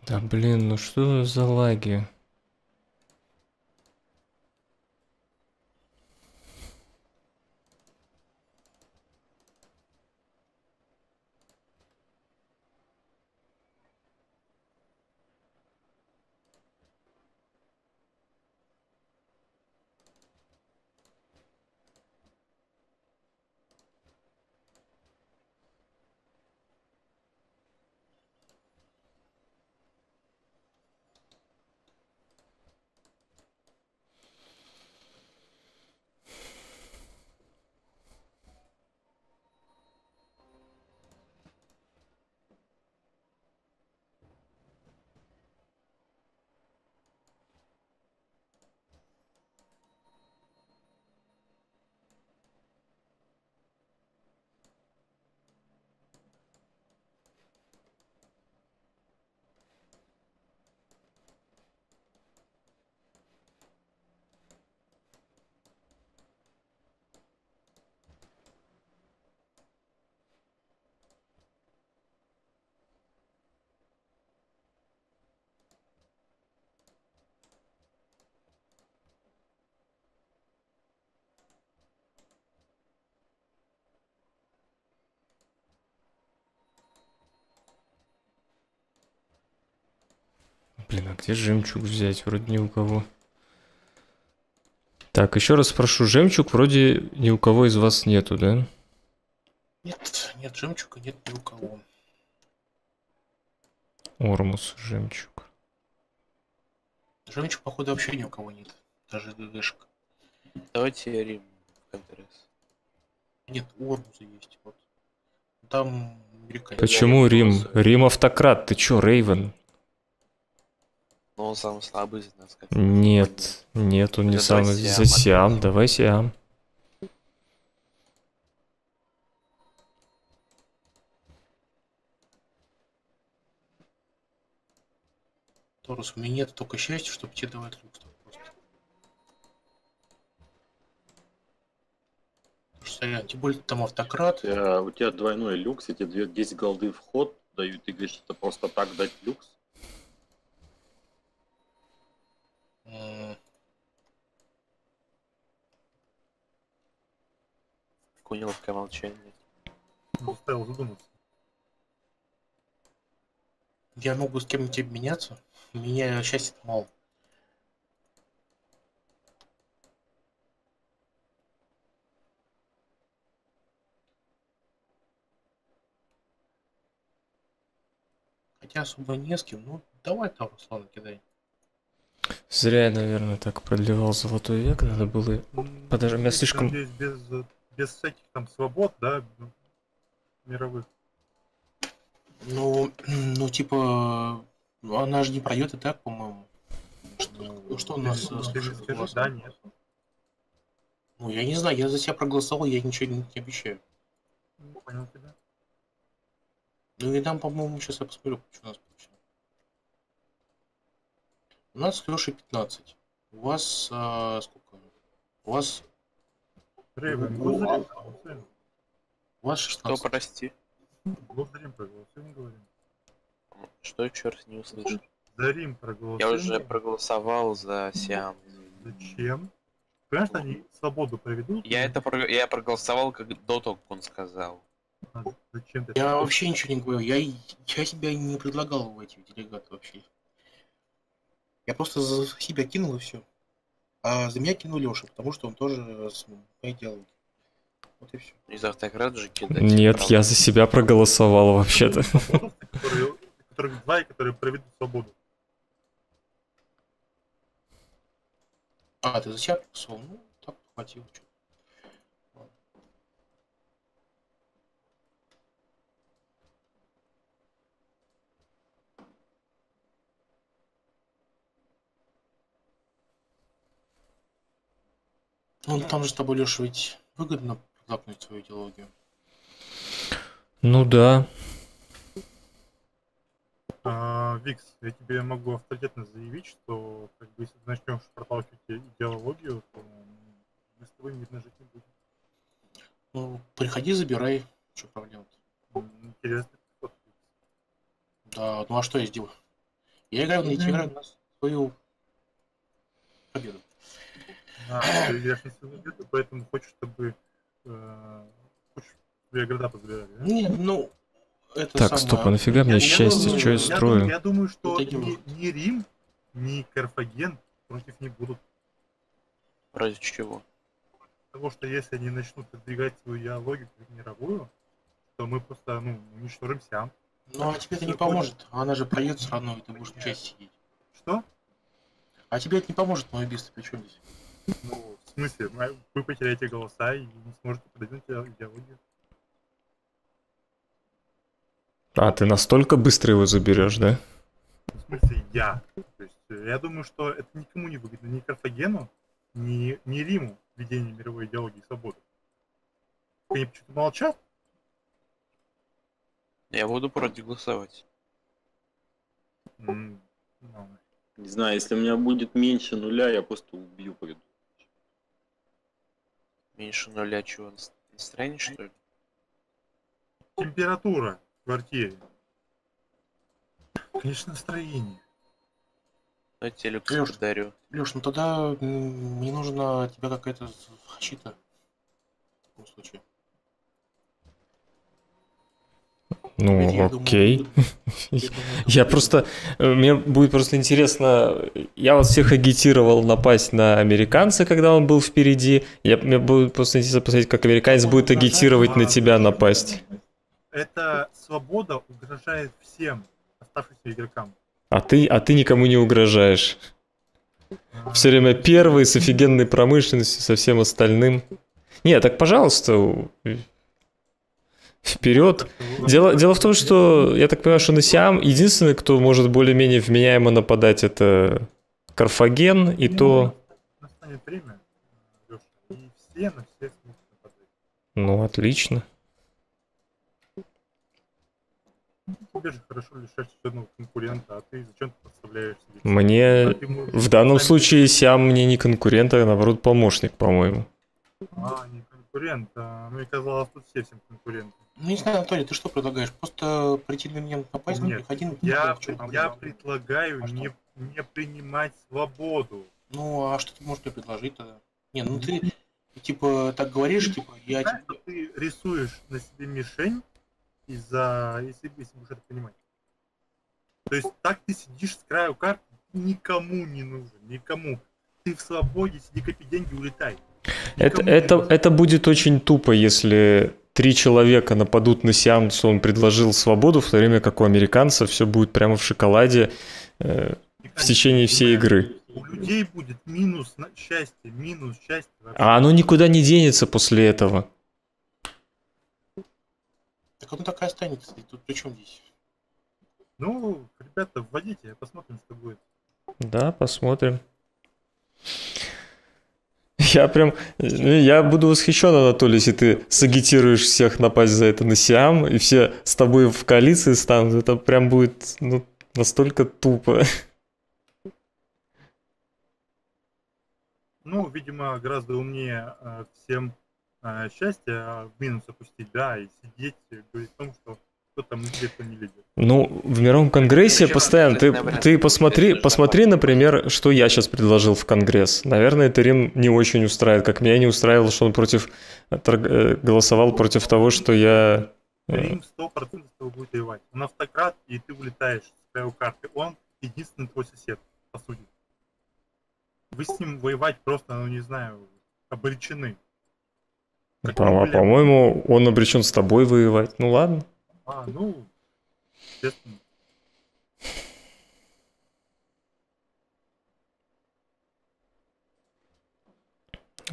Да блин, ну что за лаги? Блин, а где жемчуг взять? Вроде ни у кого. Так, еще раз спрошу, жемчуг вроде ни у кого из вас нету, да? Нет, нет жемчуга, нет ни у кого. Ормус, жемчуг. Жемчуг, походу, вообще ни у кого нет. Даже ГГшек. Давайте Рим. Нет, Ормуза есть. Вот. Там. Почему Рим? Рим автократ, ты чё, Рейвен? Но он самый слабый из нас. Как Нет, нет, он не Тогда самый. Сиам За Сиам, давай Сиам. Торус, у меня нет только счастья, чтобы тебе давать что, сорян, тем более там автократ. А у тебя двойной люкс, эти две 10 голды в ход дают, ты говоришь, это просто так дать люкс? М, Такое неловкое молчание. Заставил задуматься. Я могу с кем-нибудь обменяться. Меня счастья мало. Хотя особо не с кем. Ну, давай там, Руслан, кидай. Зря я, наверное, так продлевал золотой век. Надо было. Подожди, у меня слишком- Здесь без, без всяких там свобод, да, ну, мировых. Ну, ну, типа, ну, она же не пройдет и так, по-моему. Что, что у нас э, да, нет. Ну, я не знаю, я за себя проголосовал, я ничего не, не обещаю. Ну, Понял тебя. Ну и там, по-моему, сейчас я посмотрю, что у нас получилось. У нас с Лешей 15. У вас а, сколько? У вас, Рейвен, Ну, проголосуем. у вас Что, 16. прости? Благодарим, проголосуем, говорим. Что еще раз не услышал? За Рим проголосуем. Я уже проголосовал за Сиам. Зачем? Понимаешь, что они свободу проведут? Я это про- я проголосовал как до того, как он сказал. А Зачем ты? Я вообще ничего не говорил. Я, я себя не предлагал в эти делегаты вообще. Я просто за себя кинул и все. А за меня кинул Леша, потому что он тоже с моей диалоги. Вот и все. Из автократ же кидать. Нет, правда. я за себя проголосовал вообще-то. Которых два и которые проведут свободу. А, ты за себя проголосовал? Ну, так хватило. чё. Ну, там же с тобой, Леша, ведь выгодно продакнуть свою идеологию. Ну да. А, Викс, я тебе могу авторитетно заявить, что как бы, если ты начнешь проталкивать идеологию, то мы с тобой мирно жить не будем. Ну, приходи, забирай. Что проблема М, Интересный подход. Да, ну а что я сделаю? Я играю, я играю на свою победу. А, на свою победу, поэтому хочешь, чтобы э, хочешь, твои города позабирали, да? Не, ну, это Так, самое- стоп, а нафига мне Я- я счастье? думаю, Что я строю? думаю, я думаю, что Вот ни, Рим, ни Карфаген против них будут. Против чего? Потому что если они начнут продвигать свою идеологию как мировую, то мы просто ну, уничтожим Сиам. Ну, а тебе это не поможет. Она же пройдет все равно, и ты будешь на части сидеть. Что? А тебе это не поможет, мое убийство, при чем здесь? Ну, в смысле, мы- вы потеряете голоса и не сможете продвинуть идеологию. А, ты настолько быстро его заберешь, да? В смысле, я. То есть, э, я думаю, что это никому не выгодно, ни Карфагену, ни, ни Риму введение мировой идеологии свободы. Они почему-то молчат, Я буду против голосовать. Не знаю, если у меня будет меньше нуля, я просто убью приду. Меньше нуля чего? нас- Настроение, что ли? температура в квартире. Конечно, настроение. Ну, люкс Лёш. подарю. Леш, ну тогда мне нужна от тебя какая-то защита. В таком случае. Ну, Я думаю, окей. я думаю, Я просто... э, Мне будет просто интересно... Я вас всех агитировал напасть на американца, когда он был впереди. Я, мне будет просто интересно посмотреть, как американец будет агитировать на тебя напасть. Эта свобода угрожает всем оставшимся игрокам. А ты, а ты никому не угрожаешь. Все время первый, с офигенной промышленностью, со всем остальным. Не, так пожалуйста. Вперед. Дело, дело в том, что я так понимаю, что на Сиам единственный, кто может более-менее вменяемо нападать, это Карфаген, и то... Настанет время, Леша, и все на всех смогут нападать. Ну, отлично. Тебе же хорошо лишать еще одного конкурента, а ты зачем ты подставляешь себе? Мне А можешь в данном случае Сиам мне не конкурент, а наоборот помощник, по-моему. А, не конкурент, а, мне казалось, тут все всем конкуренты. Ну, не знаю, Анатолий, ты что предлагаешь? Просто прийти на меня напасть, ну, Нет, приходи на Я, в чём я проблема? предлагаю А что? не, не принимать свободу. Ну, а что ты можешь мне предложить тогда? Не, ну ты, типа, так говоришь, типа, я Знаешь, типа, ты рисуешь на себе мишень из-за, если, если будешь это понимать. То есть так ты сидишь с краю карты, ты никому не нужен, никому. Ты в свободе, сиди копи деньги, улетай. Это, Никому это, нужен. это будет очень тупо, если три человека нападут на что он предложил свободу, в то время как у американцев все будет прямо в шоколаде э, в течение всей игры. У людей будет минус на счастье, минус счастье. вообще. А оно никуда не денется после этого. так оно так и останется. И тут при чем здесь? Ну, ребята, вводите, посмотрим, что будет. Да, посмотрим. Я прям, ну, я буду восхищен, Анатолий, если ты сагитируешь всех напасть за это на Сиам, и все с тобой в коалиции станут. Это прям будет ну, настолько тупо. Ну, видимо, гораздо умнее э, всем э, счастье а в минус опустить, да, и сидеть, говорить о том, что кто там лидер, кто не лидер. Ну, в мировом конгрессе постоянно. Ты, ты посмотри, посмотри, например, что я сейчас предложил в конгресс. Наверное, это Рим не очень устраивает, как меня не устраивало, что он против э, э, голосовал против того, что я э, Рим 100% с тобой будет воевать. Он автократ, и ты улетаешь с краю карты. Он единственный твой сосед, по сути. Вы с ним воевать просто, ну не знаю, обречены. По-моему, он обречен с тобой воевать. Ну ладно. А, ну, естественно.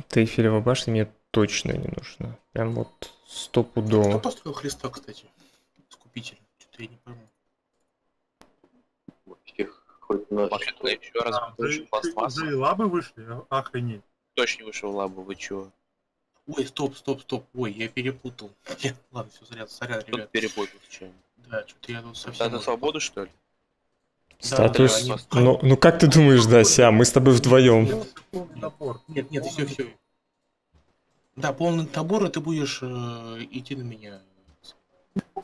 Тейфелева башня мне точно не нужна. Прям вот Кто стопудово. построил Христа, кстати? Скупитель. Что-то я не пойму. Вообще, хоть наш... Вообще-то еще раз А, пластмасса. уже и лабы вышли, охренеть. Точно вышел лабу, вы чё? Ой, стоп, стоп, стоп. Ой, я перепутал. Ладно, все, сорян, сорян, Тут ребят. перепутал с чем? Да, что-то я тут совсем... За свободу, что ли? Статус. да, они- Ну, ну как ты думаешь, да, Ся, мы с тобой вдвоем. Нет, нет, все, все. Да, полный набор, и ты будешь э, идти на меня.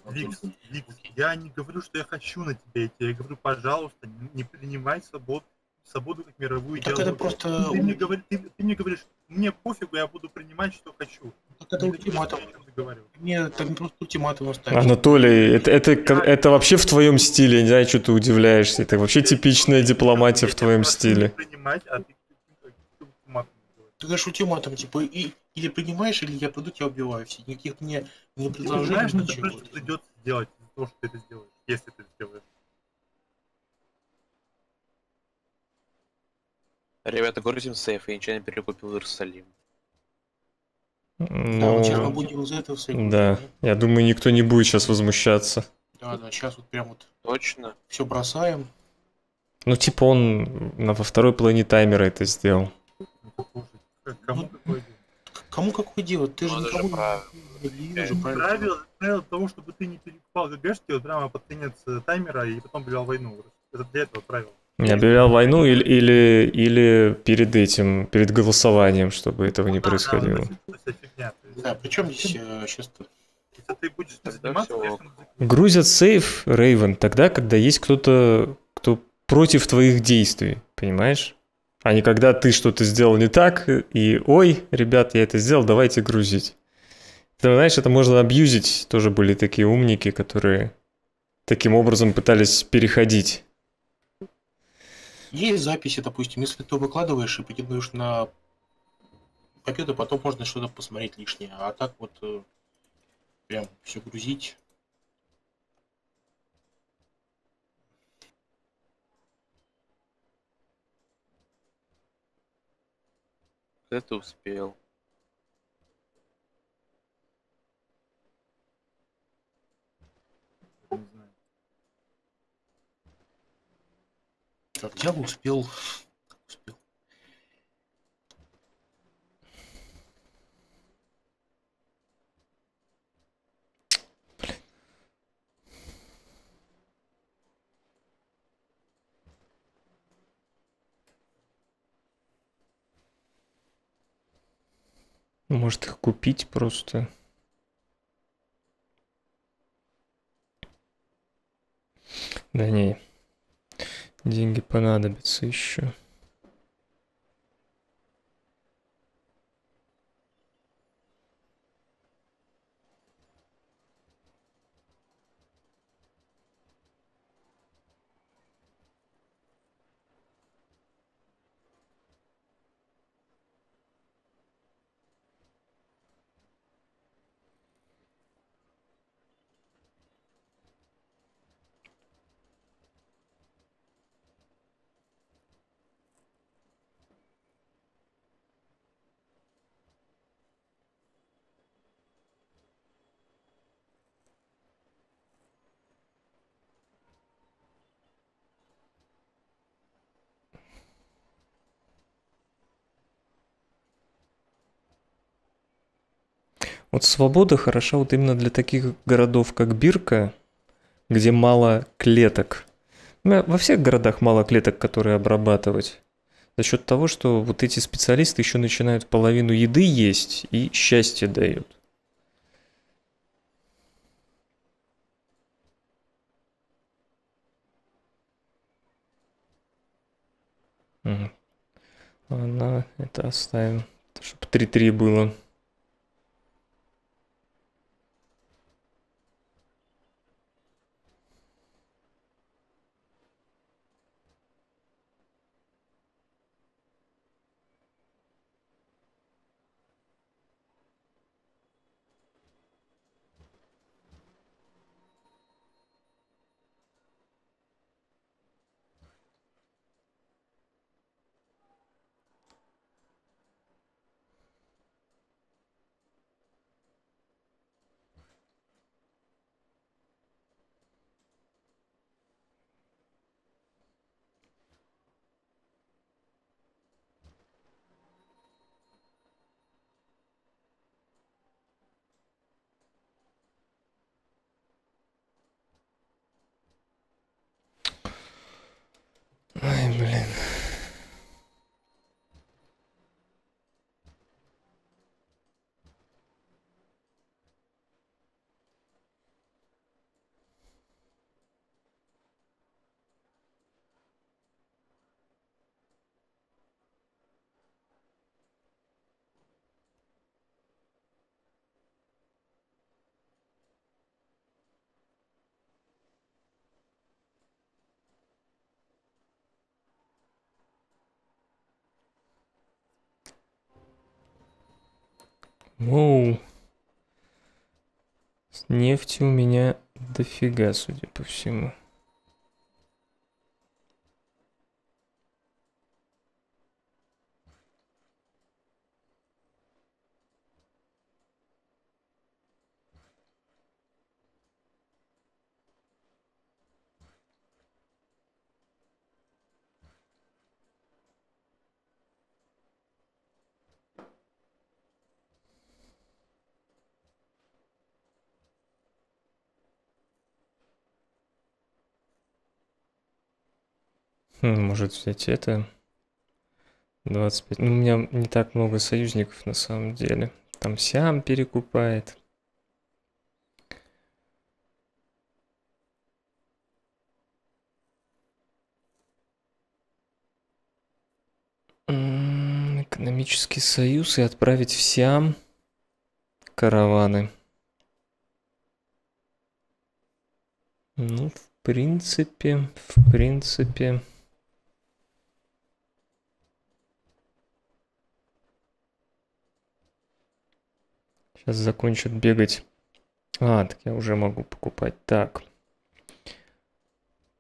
Викс, Викс, я не говорю, что я хочу на тебя идти, я говорю, пожалуйста, не, не принимай свободу, свободу как мировую Так это просто... Ты мне, говори- ты, ты мне говоришь, мне пофигу, я буду принимать, что хочу. Так это Ты ультиматум. ты? Мне там просто ультиматум оставить. Анатолий, это, это, это вообще в твоем стиле, не знаю, что ты удивляешься. Это вообще типичная дипломатия в твоем стиле. принимать, а ты, ты- ты. Ты говоришь ультиматум, типа, и, или принимаешь, или я приду, тебя убиваю. Все, никаких мне не Ты предложений, знаешь, что это ничего. просто придется сделать из-за того, что ты это сделаешь, если ты это сделаешь. Ребята, грузим сейф, я ничего не перекупил в Иерусалим. Да, Ну, вот сейчас мы будем из этого всяких. да, я думаю, никто не будет сейчас возмущаться. Да, да, сейчас вот прям вот Точно? все бросаем. Ну, типа он на, во второй половине таймера это сделал. Кому какое дело? Кому какое дело? Ты же никому не вижу, правильно. Правило, того, чтобы ты не перекупал ГГшки вот прямо под конец э, таймера и потом объявлял войну. Это для этого правило. Не объявлял войну или, или, или перед этим, перед голосованием, чтобы этого не Да, да, происходило. фигня. Есть, Да, причем здесь сейчас Если ты будешь заниматься, конечно, Грузят сейф, Рейвен, тогда, когда есть кто-то, кто против твоих действий, понимаешь? А не когда ты что-то сделал не так, и ой, ребят, я это сделал, давайте грузить. Ты знаешь, это можно абьюзить. Тоже были такие умники, которые таким образом пытались переходить. Есть записи, допустим, если ты выкладываешь и претендуешь на победу, потом можно что-то посмотреть лишнее. А так вот э, прям все грузить. Это успел. Взял, успел. Успел. Может их купить просто. Да не. Деньги понадобятся еще. Вот свобода хороша вот именно для таких городов, как Бирка, где мало клеток. Ну, Во всех городах мало клеток, которые обрабатывать. За счет того, что вот эти специалисты еще начинают половину еды есть и счастье дают. Ладно, это оставим, чтобы 3-3 было. Ай, блин. Воу. С нефти у меня дофига, судя по всему. Может взять это. 25. Ну, у меня не так много союзников на самом деле. Там Сиам перекупает. Экономический союз и отправить в Сиам караваны. Ну, в принципе, в принципе. Сейчас закончат бегать. А, так я уже могу покупать. Так.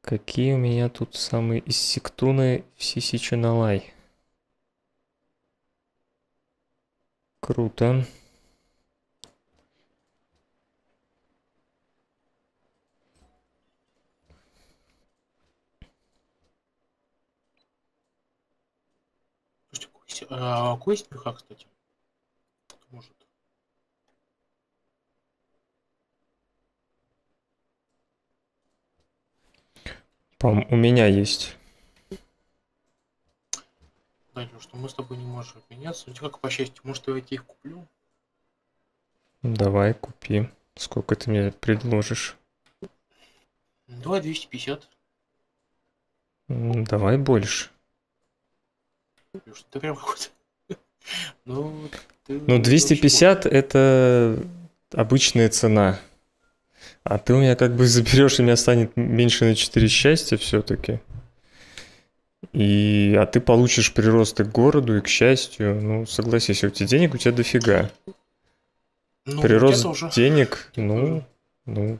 Какие у меня тут самые из сектуны в Сисичаналай? Круто. А у кого есть ПХ, кстати? Может. У меня есть. Да, Лёш, что мы с тобой не можем обменяться. Ну, как по счастью, может, я тебе их куплю? Давай, купи. Сколько ты мне предложишь? Давай 250. М, Давай больше. Ты прям какой-то... Ну, ты Ну, очень 250 это обычная цена. А ты у меня как бы заберешь, и у меня станет меньше на 4 счастья все-таки. И, а ты получишь прирост и к городу, и к счастью. Ну, согласись, у тебя денег у тебя дофига. Ну, Прирост тоже. денег, ну, ну,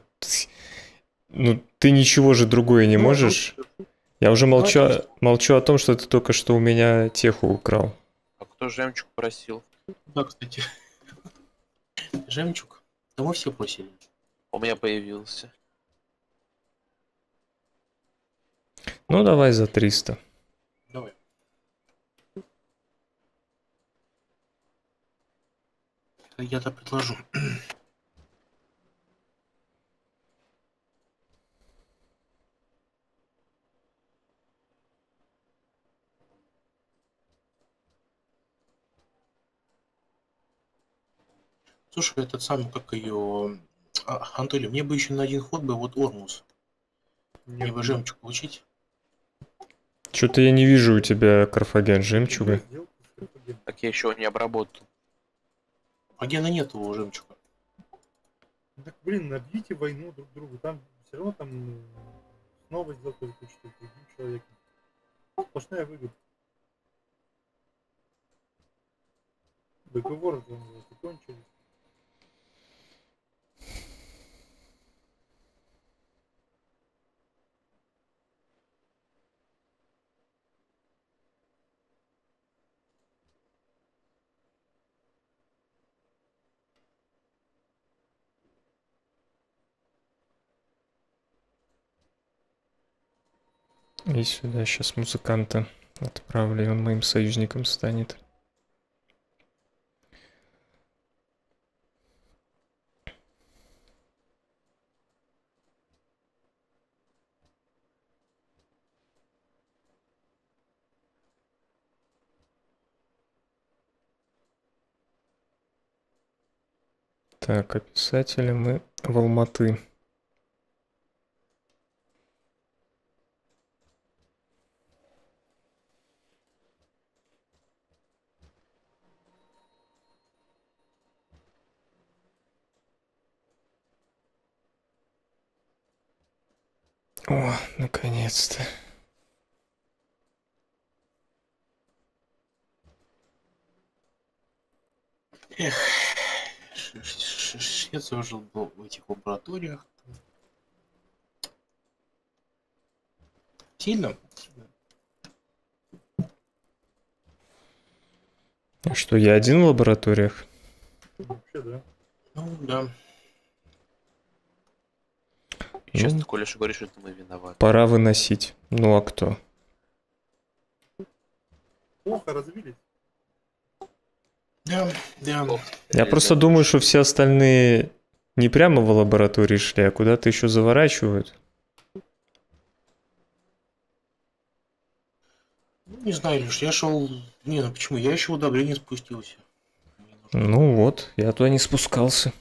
ну, ты ничего же другое не Ну, можешь. Я уже молчу, Ну, молчу о том, что ты только что у меня теху украл. А кто жемчуг просил? Да, кстати. Жемчуг. Да мы все просили. У меня появился. Ну, давай за 300. Давай. Я-то предложу. Слушай, этот самый, как ее... А, Анатолий, мне бы еще на один ход бы вот Ормус. Мне бы жемчуг получить. Что-то я не вижу у тебя карфаген жемчуга. Так я еще не обработал. А гена нету у жемчуга. Так, блин, набьите войну друг другу. Там все равно там м, снова сделка заключить с другим человеком. Сплошная выгода. Договор закончили. И сюда сейчас музыканта отправлю, он моим союзником станет. Так, писатели мы в Алматы. О, наконец-то. Эх, ш- ш- ш- Швеция жил был в этих лабораториях. Сильно? А Что, я один в лабораториях? Вообще, да. Ну, да. И сейчас Ну. ты, Коляша, говоришь, что это мы виноваты. Пора выносить. Ну а кто? Плохо развились. Да, да. Ох, Я э, просто да. думаю, что все остальные не прямо в лаборатории шли, а куда-то еще заворачивают. Ну, не знаю, Леш, я шел... Не, ну почему? Я еще удобрение спустился. Ну вот, я туда не спускался.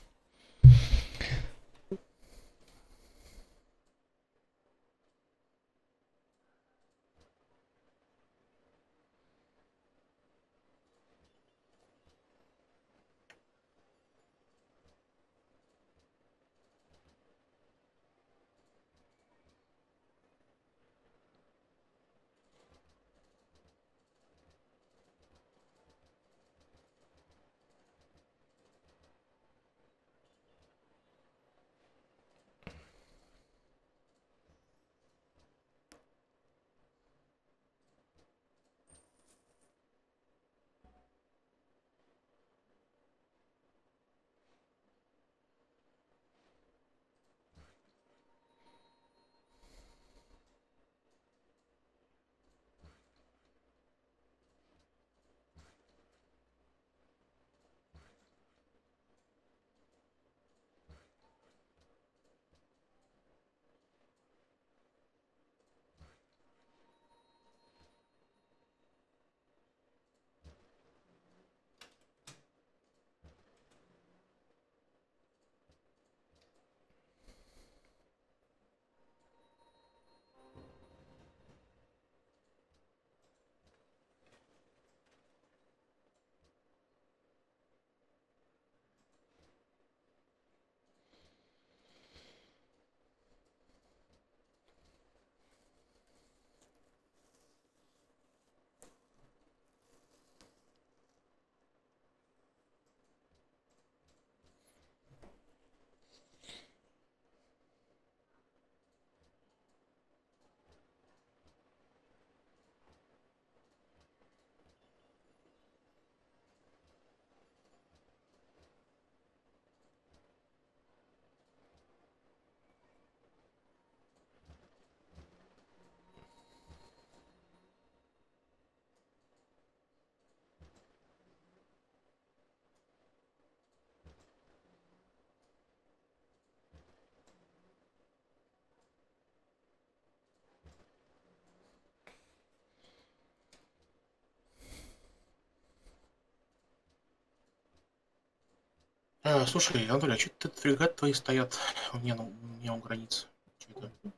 А, слушай, Анатолий, а что тут фрегат твои стоят у меня, на- у это?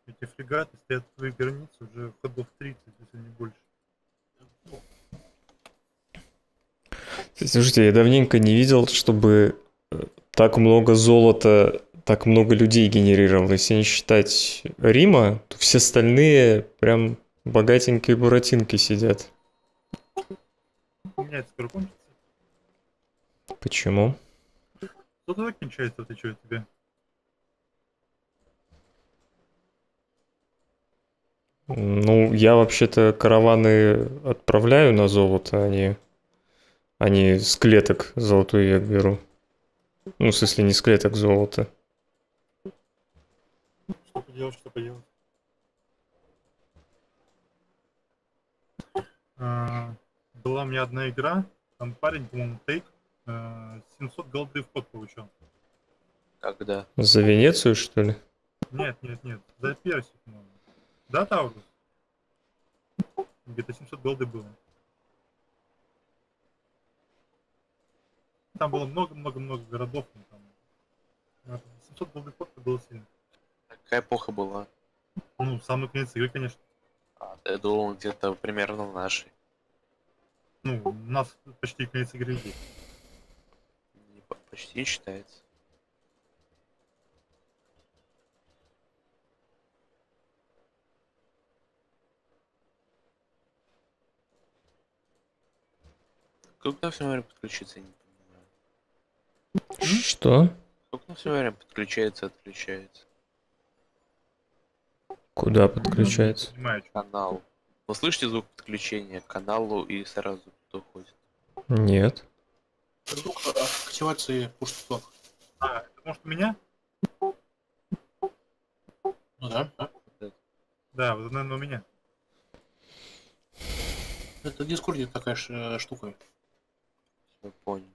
Эти фрегаты стоят в твоей границе уже ходов 30, если не больше. Слушайте, я давненько не видел, чтобы э, так много золота, так много людей генерировал. Если не считать Рима, то все остальные прям богатенькие буратинки сидят. У меня это скоро кончится. Почему? Что тогда кончается, ты что, тебе? Ну, я вообще-то караваны отправляю на золото, а не, а не с клеток золотой век беру. Ну, в смысле, не с клеток золота. Что поделать, что поделать? А, была у меня одна игра, там парень, по-моему, тейк, 700 голды в ход получал. Когда? За Венецию, что ли? Нет, нет, нет, за Персик, по-моему. Да, Таурус? Где-то 700 голды было. Там было много-много-много городов. ну, там. э, 700 голды в ход это было сильно. Какая эпоха была? Ну, самый конец игры, конечно. А, я думал, где-то примерно в нашей. Ну, у нас почти конец игры есть. Почти не считается. Как на все время подключиться, я не понимаю. Что? Как на все время подключается, отключается. Куда подключается? Понимаю. Канал. Вы слышите звук подключения к каналу и сразу кто ходит? Нет. Звук активации пуш-сток. А, это может у меня? Ну да, да. Да, вот, наверное, у меня. Это в Дискорде такая э, штука. Я понял.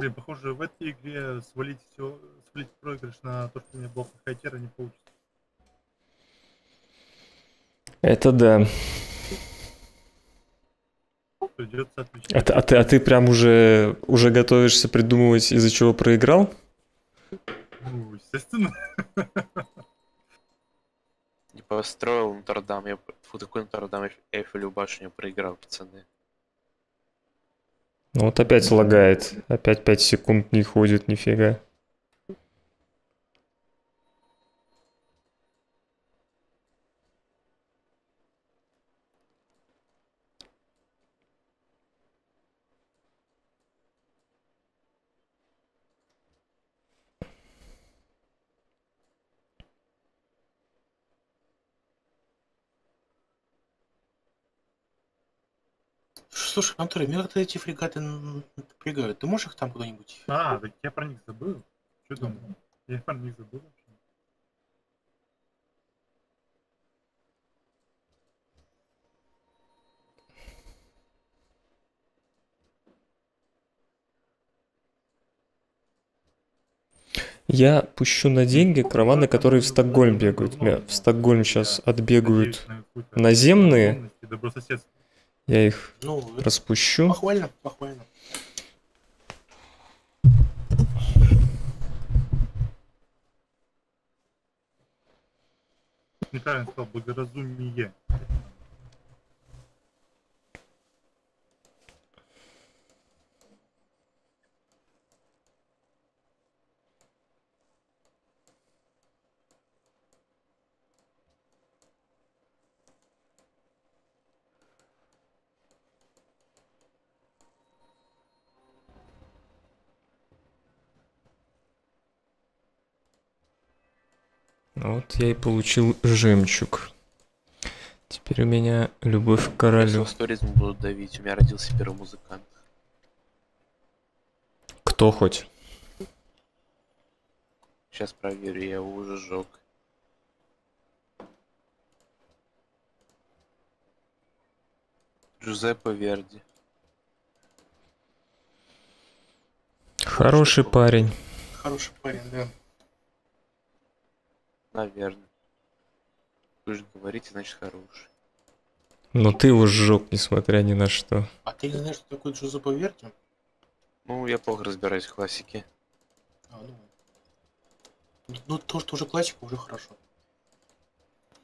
Блин, похоже, в этой игре свалить все, свалить проигрыш на то, что у меня блок хайтера не получится. Это да. Придется отвечать. А ты, а ты, а ты прям уже, уже готовишься придумывать, из-за чего проиграл? Ну, естественно. Не построил Нотр-Дам. Я фу, такой Нотр-Дам Эйф- Эйфелеву башню проиграл, пацаны. Ну вот опять лагает. Опять 5 секунд не ходит, нифига. Слушай, Анатолий, меня как-то эти фрегаты напрягают. Ты можешь их там куда-нибудь? А, так я про них забыл. Что думал? Я про них забыл вообще. Я пущу на деньги караваны, которые в Стокгольм бегают. У меня в Стокгольм сейчас отбегают наземные. Я их Ну, распущу. похвально, похвально. Неправильно сказал, благоразумие. Вот я и получил жемчуг. Теперь у меня любовь к королю. Сейчас туризм будут давить. У меня родился первый музыкант. Кто хоть? Сейчас проверю, я его уже сжег. Джузеппе Верди. Хороший парень. Хороший парень, да. Наверное. Вы же говорите, значит хороший. Но ты его сжег, несмотря ни на что. А ты не знаешь, что такое Джузеппе Верди? Ну, я плохо разбираюсь в классике. А, ну. Ну, то, что уже классика, уже хорошо.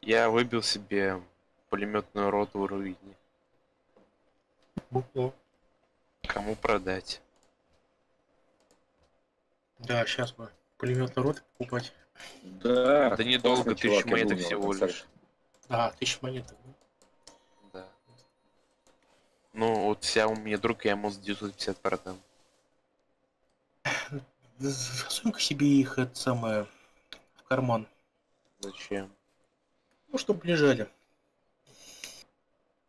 Я выбил себе пулеметную роту в руине. Букло. Кому продать? Да, сейчас бы пулемет народ покупать. Да, Да недолго, я монеток всего лишь. Да, тысяча монеток. Да. Ну, вот вся у меня друг, я ему за 950 продам. Засунь-ка себе их, это самое, в карман. Зачем? Ну, чтобы лежали.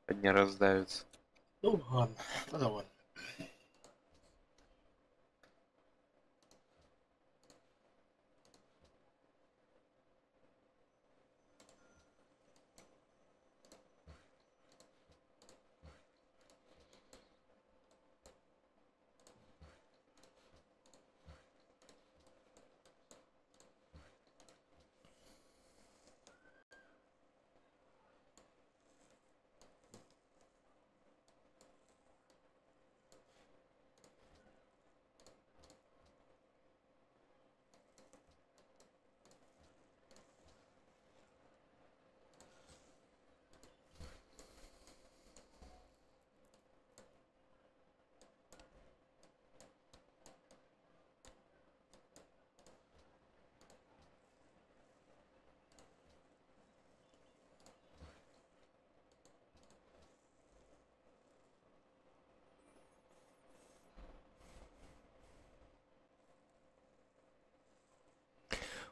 Одни раздаются. Ну, ладно, ну давай.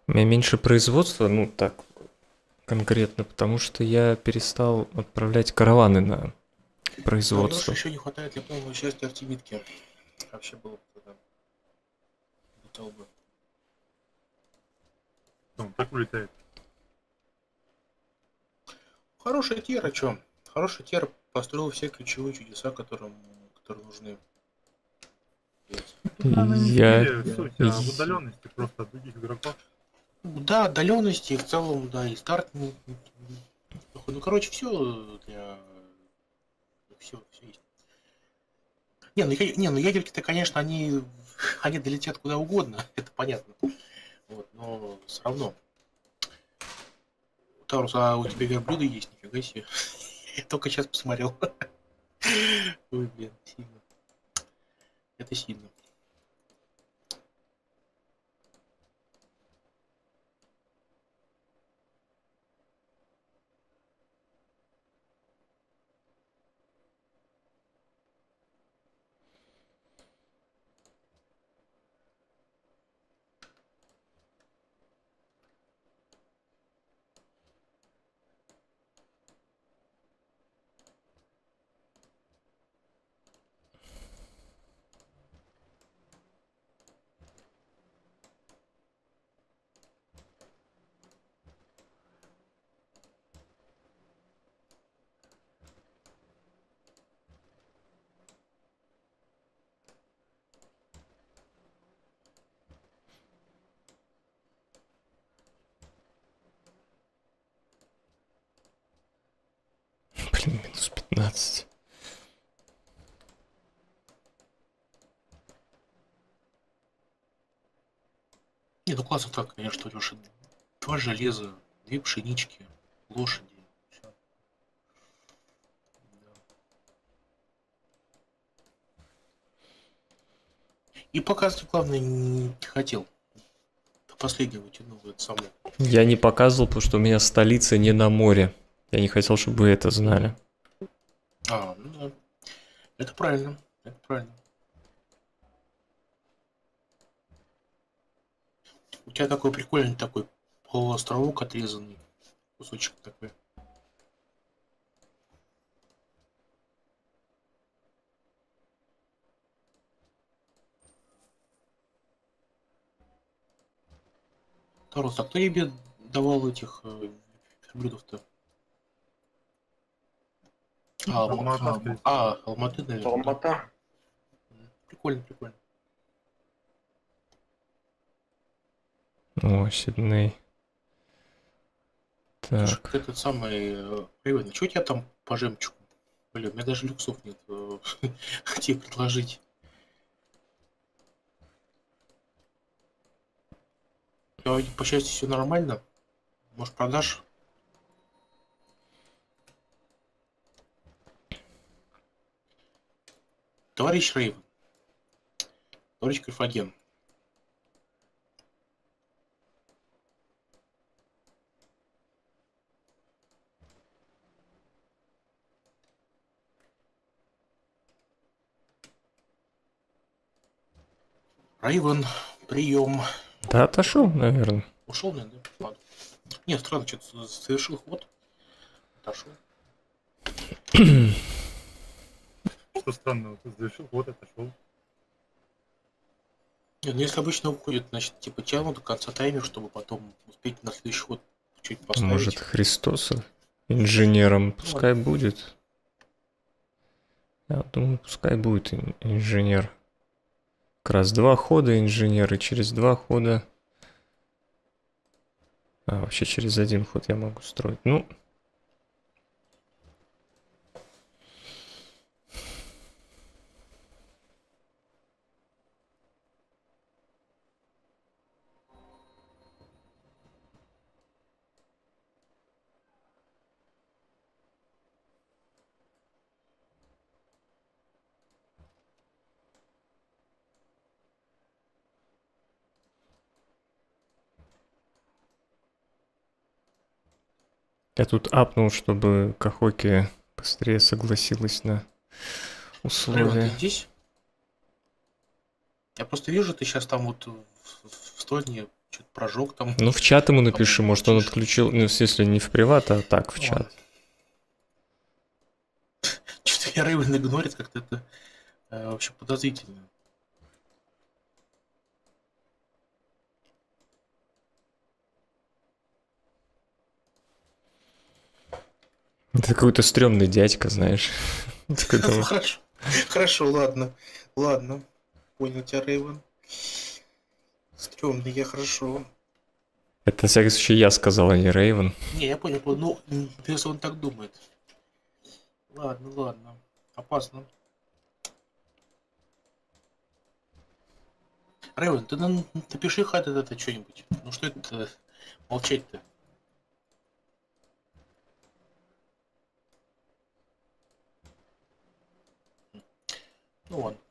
У меня меньше производства, ну так, конкретно, потому что я перестал отправлять караваны на производство. еще не хватает для полного счастья Артемидки. Вообще было бы тогда. Летел бы. Ну, так улетает. Хороший тир, а чё? Хороший тир построил все ключевые чудеса, которым, которые нужны. Она не Я- суть, а в удаленности просто от других игроков. Да, отдаленности в целом, да, и старт. плохой. Ну, короче, все для... Все, все есть. Не, ну, я- не, ну ядерки-то, конечно, они, они долетят куда угодно, это понятно. Вот, но все равно. Таурус, а у тебя верблюда есть, нифига себе. Я только сейчас посмотрел. Ой, блин, сильно. Это сильно. Блин, минус 15. Не, ну классно так, конечно, Леша. Два железа, две пшенички, лошади. Да. И показывать, главное, не хотел. До последнего тянул это само. Я не показывал, потому что у меня столица не на море. Я не хотел, чтобы вы это знали. А, ну да. Это правильно. Это правильно. У тебя такой прикольный такой полуостровок отрезанный. Кусочек такой. Тарус, а кто тебе давал этих э, верблюдов-то? А, Алма- Алмата, а, а, Алматы, наверное. Алмата. Прикольно, прикольно. О, Сидней. Слушай, Так, этот самый... э, Рейвен, что у тебя там по жемчугу? Блин, у меня даже люксов нет. э, Тебе предложить. По счастью, все нормально. Может, продашь? Товарищ Рейвен. Товарищ Карфаген. Рейвен, прием. да, отошел, наверное. Ушел, наверное, да? Ладно. Нет, странно, что-то совершил ход. Отошел. Что странного, ты завершил, вот отошел. Нет, ну если обычно уходит, значит, типа тянут до конца таймер, чтобы потом успеть на следующий ход чуть поставить. Может, Христоса инженером пускай будет. Я думаю, пускай будет ин- инженер. Как раз два хода инженер, и через два хода... А, вообще через один ход я могу строить. Ну, я тут апнул, чтобы Кахоки быстрее согласилась на условия. здесь? Я просто вижу, ты сейчас там вот в, в стороне что-то прожег там. Ну, в чат ему напиши, По-моему, может, он отключил, ну, если не в приват, а так, в чат. Что-то я Рейвен игнорит, как-то это э, вообще подозрительно. Это какой-то стрёмный дядька, знаешь. Ну, Хорошо, хорошо, ладно, ладно. Понял тебя, Рейвен. Стремный я, хорошо. Это, на всякий случай, я сказал, а не Рейвен. Не, я понял, ну, если он так думает. Ладно, ладно. Опасно. Рейвен, ты нам напиши хоть это, это что-нибудь. Ну что это молчать-то? Ну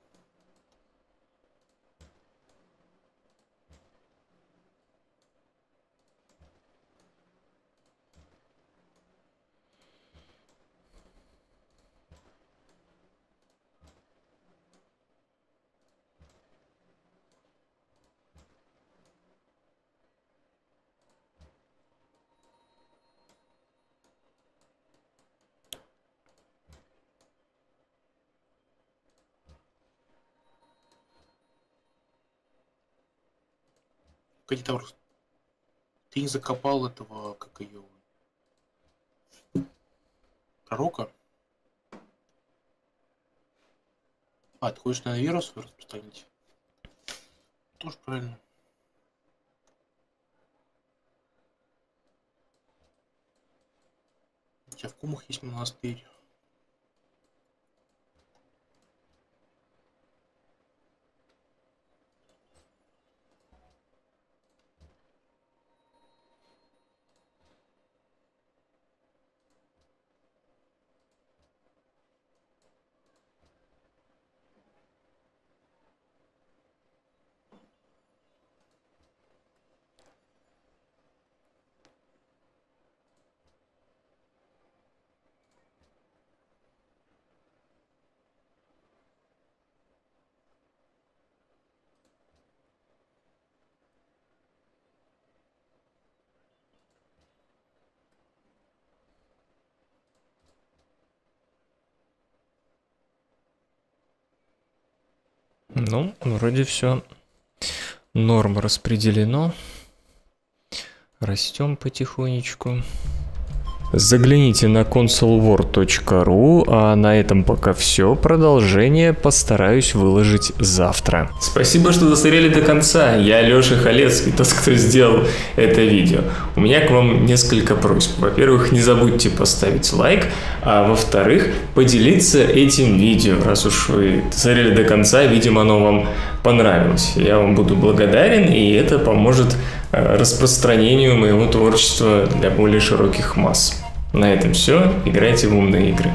Кадитаурус, ты не закопал этого, как ее, пророка? А, ты хочешь на вирус распространить? Тоже правильно. У тебя в Кумах есть монастырь. Ну, вроде все. Норм распределено. Растем потихонечку. Загляните на consolewar.ru, а на этом пока все. Продолжение постараюсь выложить завтра. Спасибо, что досмотрели до конца. Я Леша Халецкий, тот, кто сделал это видео. У меня к вам несколько просьб. Во-первых, не забудьте поставить лайк, а во-вторых, поделиться этим видео. Раз уж вы досмотрели до конца, видимо, оно вам понравилось. Я вам буду благодарен, и это поможет э, распространению моего творчества для более широких масс. На этом все. Играйте в умные игры.